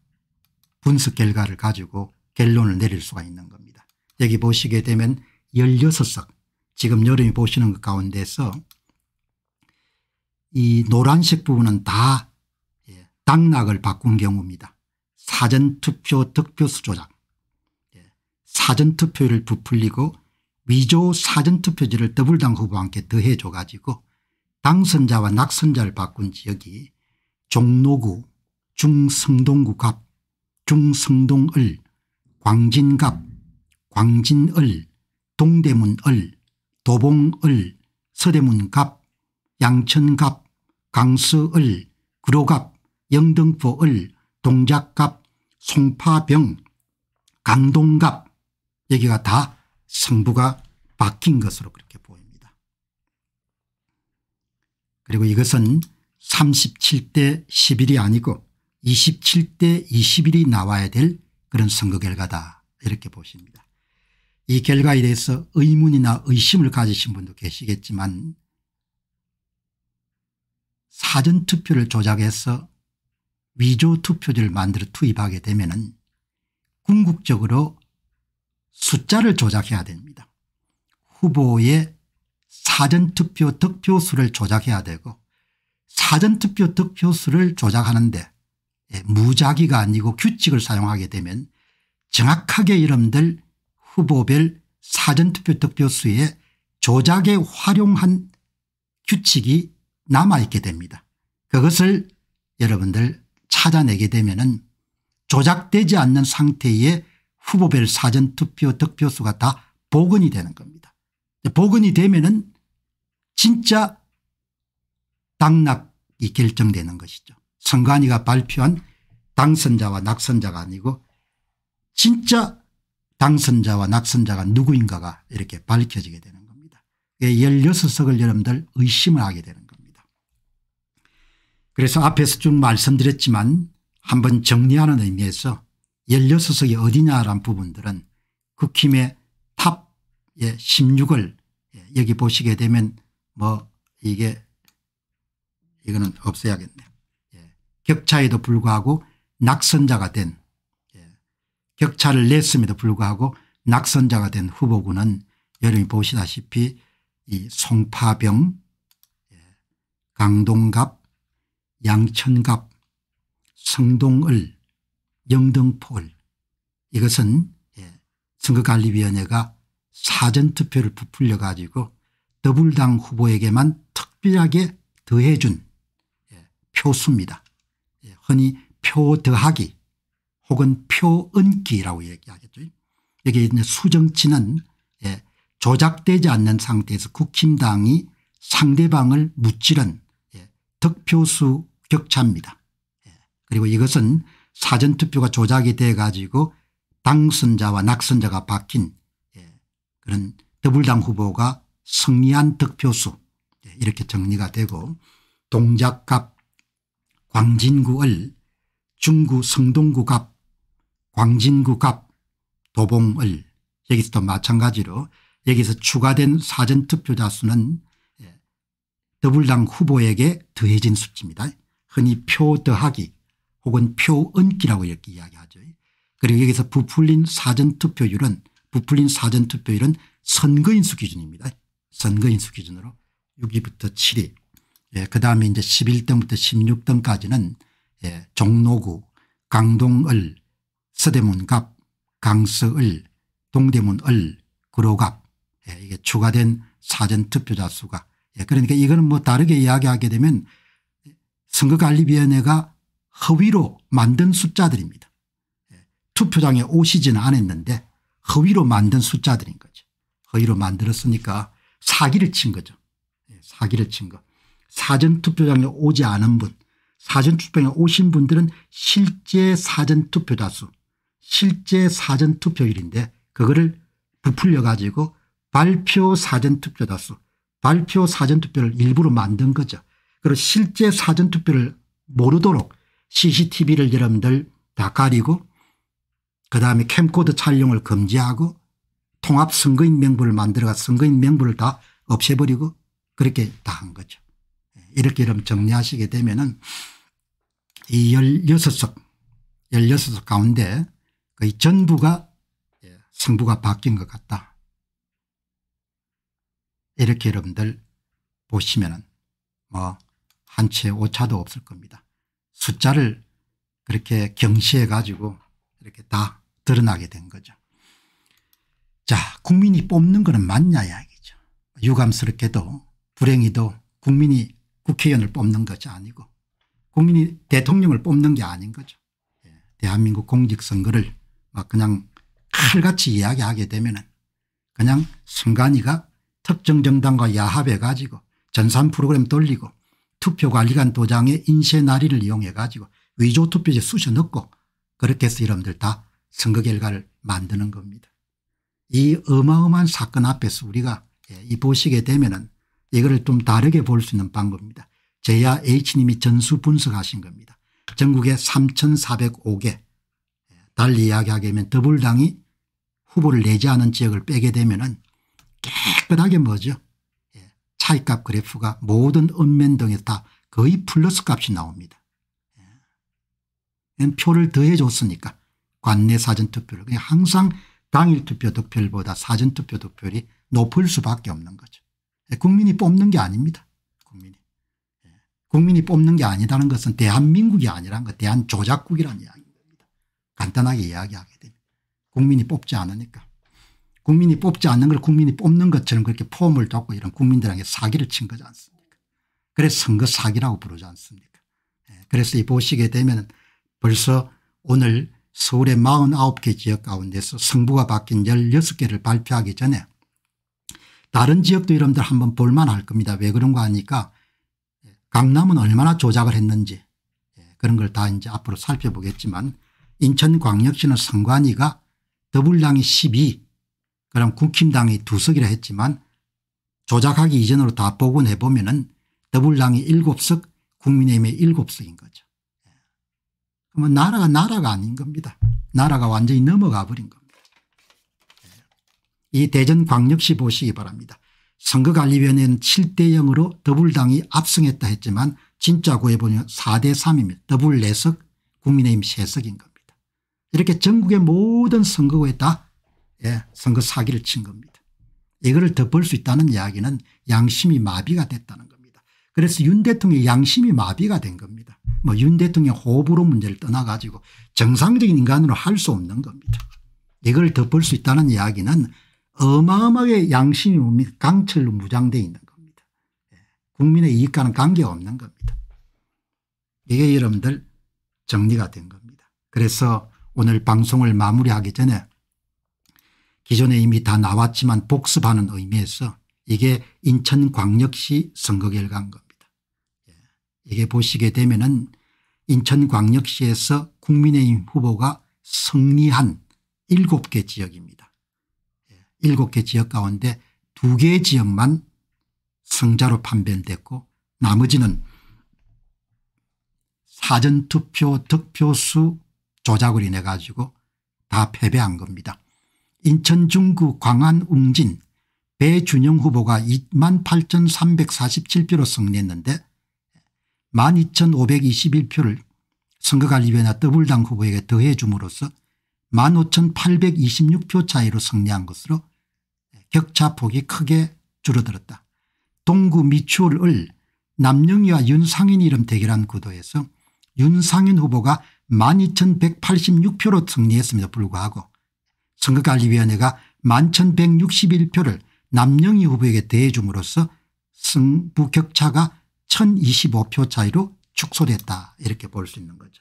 분석 결과를 가지고 결론을 내릴 수가 있는 겁니다. 여기 보시게 되면 16석 지금 여러분이 보시는 것 가운데서 이 노란색 부분은 다 예, 당락을 바꾼 경우입니다. 사전투표 득표수 조작 예. 사전투표를 부풀리고 위조 사전투표지를 더불당 후보와 함께 더해줘 가지고 당선자와 낙선자를 바꾼 지역이 종로구 중성동구 갑 중성동을 광진갑 광진을 동대문을 도봉을 서대문갑 양천갑 강서을 구로갑 영등포을 동작갑 송파병 강동갑 여기가 다 성부가 바뀐 것으로 그렇게 보입니다. 그리고 이것은 37대 11이 아니고 27대 21이 나와야 될 그런 선거 결과다 이렇게 보십니다. 이 결과에 대해서 의문이나 의심을 가지신 분도 계시겠지만 사전투표를 조작해서 위조 투표지를 만들어 투입하게 되면 은 궁극적으로 숫자를 조작해야 됩니다. 후보의 사전투표 득표수를 조작해야 되고 사전투표 득표수를 조작하는데 예, 무작위가 아니고 규칙을 사용하게 되면 정확하게 여러분들 후보별 사전투표 득표수에 조작에 활용한 규칙이 남아있게 됩니다. 그것을 여러분들 찾아내게 되면 조작되지 않는 상태의 후보별 사전투표 득표수가 다 복원이 되는 겁니다. 복원이 되면 진짜 당락이 결정되는 것이죠. 선관위가 발표한 당선자와 낙선자가 아니고 진짜 당선자와 낙선자가 누구인가가 이렇게 밝혀지게 되는 겁니다. 16석을 여러분들 의심을 하게 되는 그래서 앞에서 쭉 말씀드렸지만 한번 정리하는 의미에서 16석이 어디냐라는 부분들은 국힘의 top 16을 예, 여기 보시게 되면 뭐 이게 이거는 없애야겠네요. 예, 격차에도 불구하고 낙선자가 된 예, 격차를 냈음에도 불구하고 낙선자가 된 후보군은 여러분이 보시다시피 이 송파병 강동갑 양천갑 성동을 영등포을 이것은 예, 선거관리위원회가 사전투표를 부풀려 가지고 더불당 후보에게만 특별하게 더해준 예, 표수입니다. 예, 흔히 표 더하기 혹은 표 얹기라고 얘기하겠죠. 여기 수정치는 예, 조작되지 않는 상태에서 국힘당이 상대방을 무찌른 득표수 격차입니다. 그리고 이것은 사전투표가 조작이 돼 가지고 당선자와 낙선자가 바뀐 그런 더불당 후보가 승리한 득표수 이렇게 정리가 되고 동작갑 광진구을 중구 성동구갑 광진구갑 도봉을 여기서도 마찬가지로 여기서 추가된 사전투표자 수는 예, 더불당 후보에게 더해진 수치입니다. 흔히 표 더하기 혹은 표 얹기라고 이렇게 이야기하죠. 그리고 여기서 부풀린 사전투표율은 부풀린 사전투표율은 선거인수 기준입니다. 선거인수 기준으로 6위부터 7위 예, 그 다음에 이제 11등부터 16등까지는 예, 종로구 강동을 서대문갑 강서을 동대문을 구로갑 예, 이게 추가된 사전투표자 수가 예, 그러니까 이거는 뭐 다르게 이야기하게 되면 선거관리위원회가 허위로 만든 숫자들입니다. 예, 투표장에 오시지는 않았는데 허위로 만든 숫자들인 거죠. 허위로 만들었으니까 사기를 친 거죠. 예, 사기를 친 거. 사전투표장에 오지 않은 분 사전투표장에 오신 분들은 실제 사전투표자 수 실제 사전투표율인데 그거를 부풀려 가지고 발표 사전투표자 수 발표 사전투표를 일부러 만든 거죠. 그리고 실제 사전투표를 모르도록 cctv를 여러분들 다 가리고 그다음에 캠코더 촬영을 금지하고 통합 선거인 명부를 만들어가 선거인 명부를 다 없애버리고 그렇게 다 한 거죠. 이렇게 여러분 정리하시게 되면은 이 16석 16석 가운데 거의 전부가 성부가 바뀐 것 같다. 이렇게 여러분들 보시면은 뭐 한 채 오차도 없을 겁니다. 숫자를 그렇게 경시해 가지고 이렇게 다 드러나게 된 거죠. 자 국민이 뽑는 거는 맞냐 이야기죠. 유감스럽게도 불행히도 국민이 국회의원을 뽑는 것이 아니고 국민이 대통령을 뽑는 게 아닌 거죠. 예, 대한민국 공직선거를 막 그냥 칼같이 이야기하게 되면 은 그냥 선관위가 특정 정당과 야합해 가지고 전산 프로그램 돌리고 투표관리관 도장에 인쇄나리를 이용해 가지고 위조 투표지 쑤셔 넣고 그렇게 해서 여러분들 다 선거 결과를 만드는 겁니다. 이 어마어마한 사건 앞에서 우리가 예, 이 보시게 되면 은 이거를 좀 다르게 볼 수 있는 방법입니다. 제야 H님이 전수 분석하신 겁니다. 전국에 3405개 예, 달리 이야기하게 되면 더불당이 후보를 내지 않은 지역을 빼게 되면 깨끗하게 뭐죠 예, 차이값 그래프가 모든 읍면 등에 다 거의 플러스 값이 나옵니다. 예. 표를 더해 줬으니까 관내 사전투표를 항상 당일 투표 득표율보다 사전투표 득표율이 높을 수밖에 없는 거죠. 예, 국민이 뽑는 게 아닙니다. 국민이. 국민이 뽑는 게 아니다는 것은 대한민국이 아니라는 것 대한조작국이라는 이야기입니다. 간단하게 이야기하게 됩니다. 국민이 뽑지 않으니까. 국민이 뽑지 않는 걸 국민이 뽑는 것처럼 그렇게 폼을 줬고 이런 국민들에게 사기를 친 거지 않습니까 그래서 선거 사기라고 부르지 않습니까 예, 그래서 이 보시게 되면 벌써 오늘 서울의 49개 지역 가운데서 성부가 바뀐 16개를 발표하기 전에 다른 지역도 여러분들 한번 볼만할 겁니다. 왜 그런가 하니까 강남은 얼마나 조작을 했는지 예, 그런 걸 다 이제 앞으로 살펴보겠지만 인천광역시는 선관위가 더불당이 12 그럼 국힘당이 두석이라 했지만 조작하기 이전으로 다 복원해 보면 은 더불당이 7석 국민의힘의 7석인 거죠. 예. 그러면 나라가 나라가 아닌 겁니다. 나라가 완전히 넘어가 버린 겁니다. 예. 이 대전광역시 보시기 바랍니다. 선거관리위원회는 7대 0으로 더불당이 압승했다 했지만 진짜 구해보면 4대 3입니다. 더불 4석 국민의힘 3석인 겁니다. 이렇게 전국의 모든 선거구에 다 예, 선거 사기를 친 겁니다. 이거를 덮을 수 있다는 이야기는 양심이 마비가 됐다는 겁니다. 그래서 윤 대통령의 양심이 마비가 된 겁니다. 뭐 윤 대통령 호불호 문제를 떠나가지고 정상적인 인간으로 할 수 없는 겁니다. 이걸 덮을 수 있다는 이야기는 어마어마하게 양심이 뭡니까 강철로 무장되어 있는 겁니다. 예. 국민의 이익과는 관계없는 겁니다. 이게 여러분들 정리가 된 겁니다. 그래서 오늘 방송을 마무리하기 전에 기존에 이미 다 나왔지만 복습하는 의미에서 이게 인천광역시 선거 결과인 겁니다. 예. 이게 보시게 되면은 인천광역시에서 국민의힘 후보가 승리한 7개 지역입니다. 7개 예. 지역 가운데 2개 지역만 승자로 판별됐고 나머지는 사전투표 득표수 조작을 인해 가지고 다 패배한 겁니다. 인천 중구 광안 웅진 배준영 후보가 2만 8,347표로 승리했는데 12,521표를 선거관리위원회 더불당 후보에게 더해 줌으로써 15,826표 차이로 승리한 것으로 격차폭이 크게 줄어들었다. 동구 미추홀을 남영희와 윤상인 이름 대결한 구도에서 윤상인 후보가 12,186표로 승리했음에도 불구하고 선거관리위원회가 11,161표를 남영희 후보에게 대해줌으로써 승부 격차가 1025표 차이로 축소됐다 이렇게 볼 수 있는 거죠.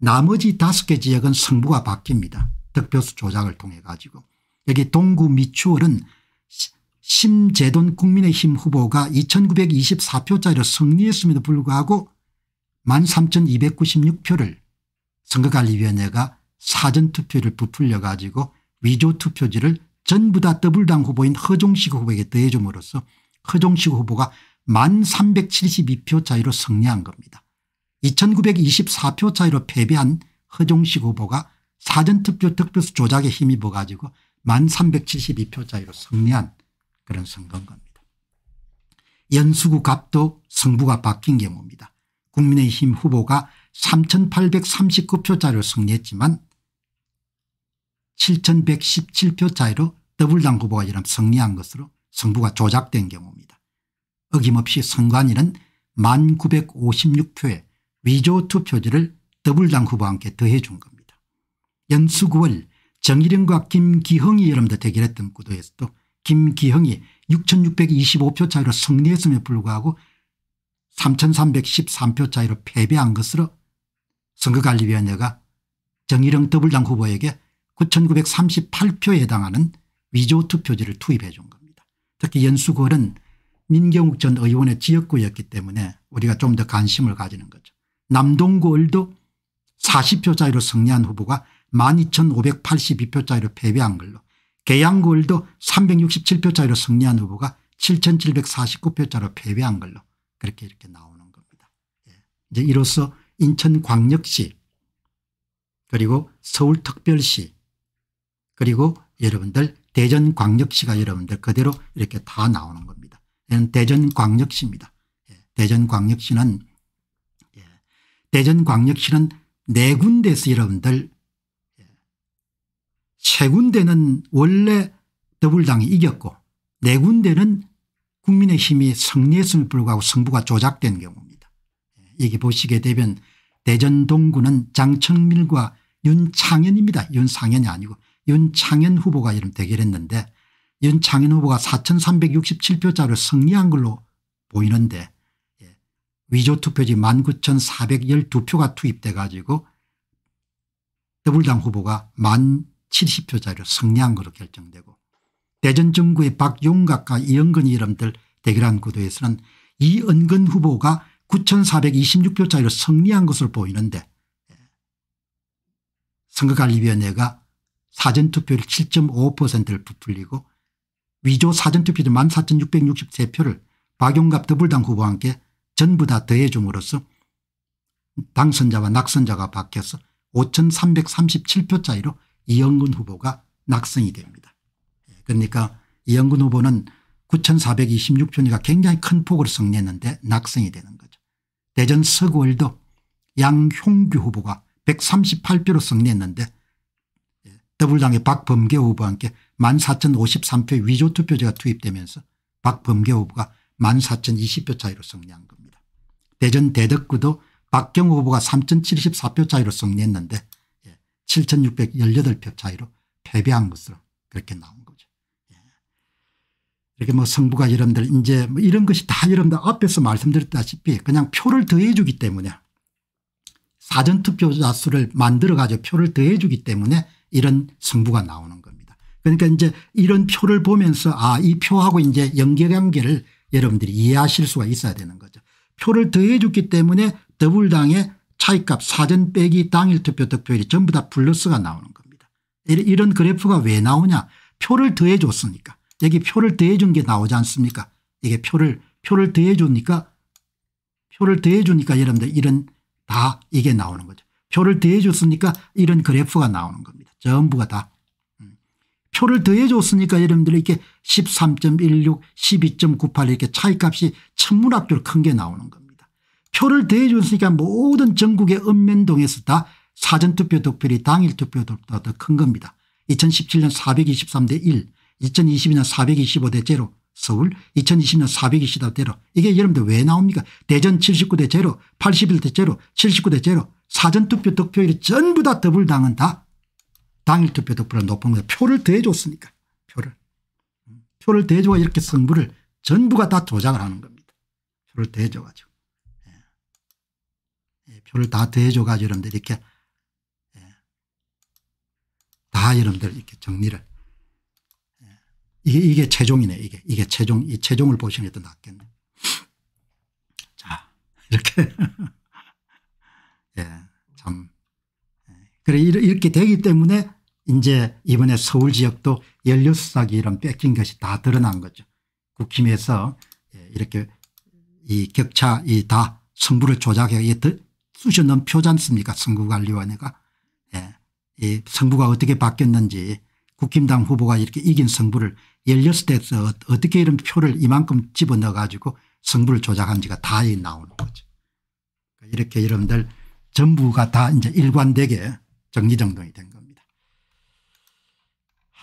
나머지 다섯 개 지역은 승부가 바뀝니다. 득표수 조작을 통해 가지고 여기 동구 미추홀은 심재돈 국민의힘 후보가 2924표짜리로 승리했음에도 불구하고 13,296표를 선거관리위원회가 사전투표를 부풀려 가지고 위조투표지를 전부 다 더불당 후보인 허종식 후보에게 더해줌으로써 허종식 후보가 1372표 차이로 승리한 겁니다. 2924표 차이로 패배한 허종식 후보가 사전투표 득표수 조작에 힘입어 가지고 1372표 차이로 승리한 그런 선거인 겁니다. 연수구 갑도 승부가 바뀐 경우입니다. 국민의힘 후보가 3839표 차이로 승리했지만 7117표 차이로 더불당 후보가 이런 승리한 것으로 승부가 조작된 경우입니다. 어김없이 선관위는 1956표의 위조 투표지를 더불당 후보와 함께 더해 준 겁니다. 연수 9월 정일영과 김기흥이 여러분들 대결했던 구도에서도 김기흥이 6625표 차이로 승리했음에 불구하고 3313표 차이로 패배한 것으로 선거관리위원회가 정일영 더불당 후보에게 9938표에 해당하는 위조 투표지를 투입해 준 겁니다. 특히 연수구은 민경욱 전 의원의 지역구였기 때문에 우리가 좀 더 관심을 가지는 거죠. 남동구을도 40표 차이로 승리한 후보가 12,582표 차이로 패배한 걸로 계양구을도 367표 차이로 승리한 후보가 7,749표 차이로 패배한 걸로 그렇게 이렇게 나오는 겁니다. 예. 이제 이로써 인천광역시 그리고 서울특별시 그리고 여러분들 대전광역시가 여러분들 그대로 이렇게 다 나오는 겁니다. 대전광역시입니다. 예, 대전광역시는 예, 대전광역시는 네 군데에서 여러분들 예, 세 군데는 원래 더불당이 이겼고 네 군데는 국민의힘이 승리했음에 불구하고 승부가 조작된 경우입니다. 여기 보시게 되면 대전 동구는 장청밀과 윤창현입니다. 윤상현이 아니고 윤창현 후보가 이름 대결했는데 윤창현 후보가 4367표짜리로 승리한 걸로 보이는데 예. 위조투표지 19,412표가 투입돼 가지고 더불당 후보가 1,070표짜리로 승리한 걸로 결정되고 대전 정구의 박용각과 이영근이 이름들 대결한 구도에서는 이은근 후보가 9,426표짜리로 승리한 것으로 보이는데 예. 선거관리위원회가 사전투표율 7.5%를 부풀리고 위조 사전투표율 14,663표를 박용갑 더불당 후보와 함께 전부 다 더해 줌으로써 당선자와 낙선자가 바뀌어서 5,337표 차이로 이영근 후보가 낙선이 됩니다. 예, 그러니까 이영근 후보는 9,426표니까 굉장히 큰 폭으로 승리했는데 낙선이 되는 거죠. 대전 서구월도 양홍규 후보가 138표로 승리했는데 더불당의 박범계 후보와 함께 14,053표 위조투표제가 투입되면서 박범계 후보가 14,020표 차이로 승리한 겁니다. 대전 대덕구도 박경호 후보가 3074표 차이로 승리했는데 7618표 예, 차이로 패배한 것으로 그렇게 나온 거죠. 예. 이렇게 뭐 성부가 여러분들 이제 뭐 이런 것이 다 여러분들 앞에서 말씀드렸다시피 그냥 표를 더해 주기 때문에 사전투표자 수를 만들어 가지고 표를 더해 주기 때문에 이런 성부가 나오는 겁니다. 그러니까 이제 이런 표를 보면서 아 이 표하고 이제 연계관계를 여러분들이 이해하실 수가 있어야 되는 거죠. 표를 더해 줬기 때문에 더불당의 차이값 사전 빼기 당일 투표 득표율이 전부 다 플러스가 나오는 겁니다. 이런 그래프가 왜 나오냐 표를 더해 줬으니까 여기 표를 더해 준 게 나오지 않습니까 이게 표를 표를 더해 주니까 표를 더해 주니까 여러분들 이런 다 이게 나오는 거죠. 표를 더해 줬으니까 이런 그래프가 나오는 겁니다. 전부가 다. 음. 표를 더해 줬으니까 여러분들 이렇게 13.16 12.98 이렇게 차이값이 천문학적으로 큰 게 나오는 겁니다. 표를 대해줬으니까 모든 전국의 읍면동에서 다 사전투표 득표율이 당일 투표보다 더 큰 겁니다. 2017년 423대 1 2022년 425대 0 서울 2020년 420대 0 이게 여러분들 왜 나옵니까 대전 79대 0 81대 0 79대 0 사전투표 득표율이 전부 다 더블당은 다 당일 투표 득표율 높은 거예요. 표를 더해줬으니까 표를 표를 더해줘가 이렇게 성부를 전부가 다 조작을 하는 겁니다. 표를 더해줘 가지고. 표를 다 더해줘 가지고 여러분들 이렇게 예. 다 여러분들 이렇게 정리를 예. 이게 이게 최종이네 이게 이게 최종 이 최종을 보시는 게 더 낫겠네. [laughs] 자 이렇게 [laughs] 예, 참 예. 그래 이렇게 되기 때문에 이제 이번에 서울 지역도 16사기 이런 뺏긴 것이 다 드러난 거죠. 국힘에서 예, 이렇게 이 격차 이다 승부를 조작해 쑤 셔 넣은 표지 않습니까 선거관리위원회가. 예. 이 성부가 어떻게 바뀌었는지 국힘당 후보가 이렇게 이긴 성부를 16대에서 어떻게 이런 표를 이만큼 집어넣어 가지고 성부를 조작한 지가 다 나오는 거죠. 그러니까 이렇게 여러분들 전부가 다 이제 일관되게 정리정돈이 된 겁니다.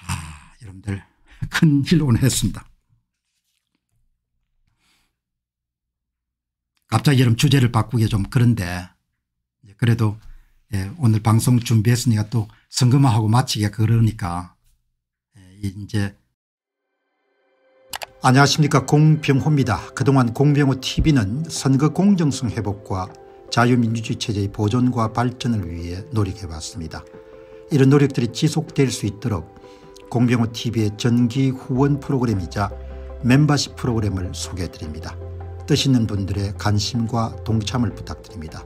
아, 여러분들 큰일 오늘 했습니다. 갑자기 여러분 주제를 바꾸기 좀 그런데 그래도 예, 오늘 방송 준비했으니까 또 선거만 하고 마치기가 그러니까 예, 이제 안녕하십니까 공병호입니다. 그동안 공병호 tv는 선거 공정성 회복과 자유민주주의 체제의 보존과 발전을 위해 노력해왔습니다. 이런 노력들이 지속될 수 있도록 공병호 tv의 전기 후원 프로그램이자 멤버십 프로그램을 소개해드립니다. 뜻 있는 분들의 관심과 동참을 부탁드립니다.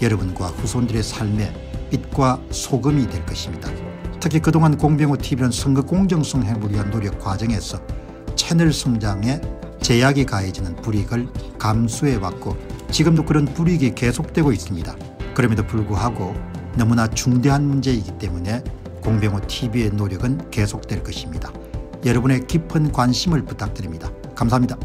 여러분과 후손들의 삶에 빛과 소금이 될 것입니다. 특히 그동안 공병호TV는 선거 공정성 회복을 위한 노력 과정에서 채널 성장에 제약이 가해지는 불이익을 감수해왔고 지금도 그런 불이익이 계속되고 있습니다. 그럼에도 불구하고 너무나 중대한 문제이기 때문에 공병호TV의 노력은 계속될 것입니다. 여러분의 깊은 관심을 부탁드립니다. 감사합니다.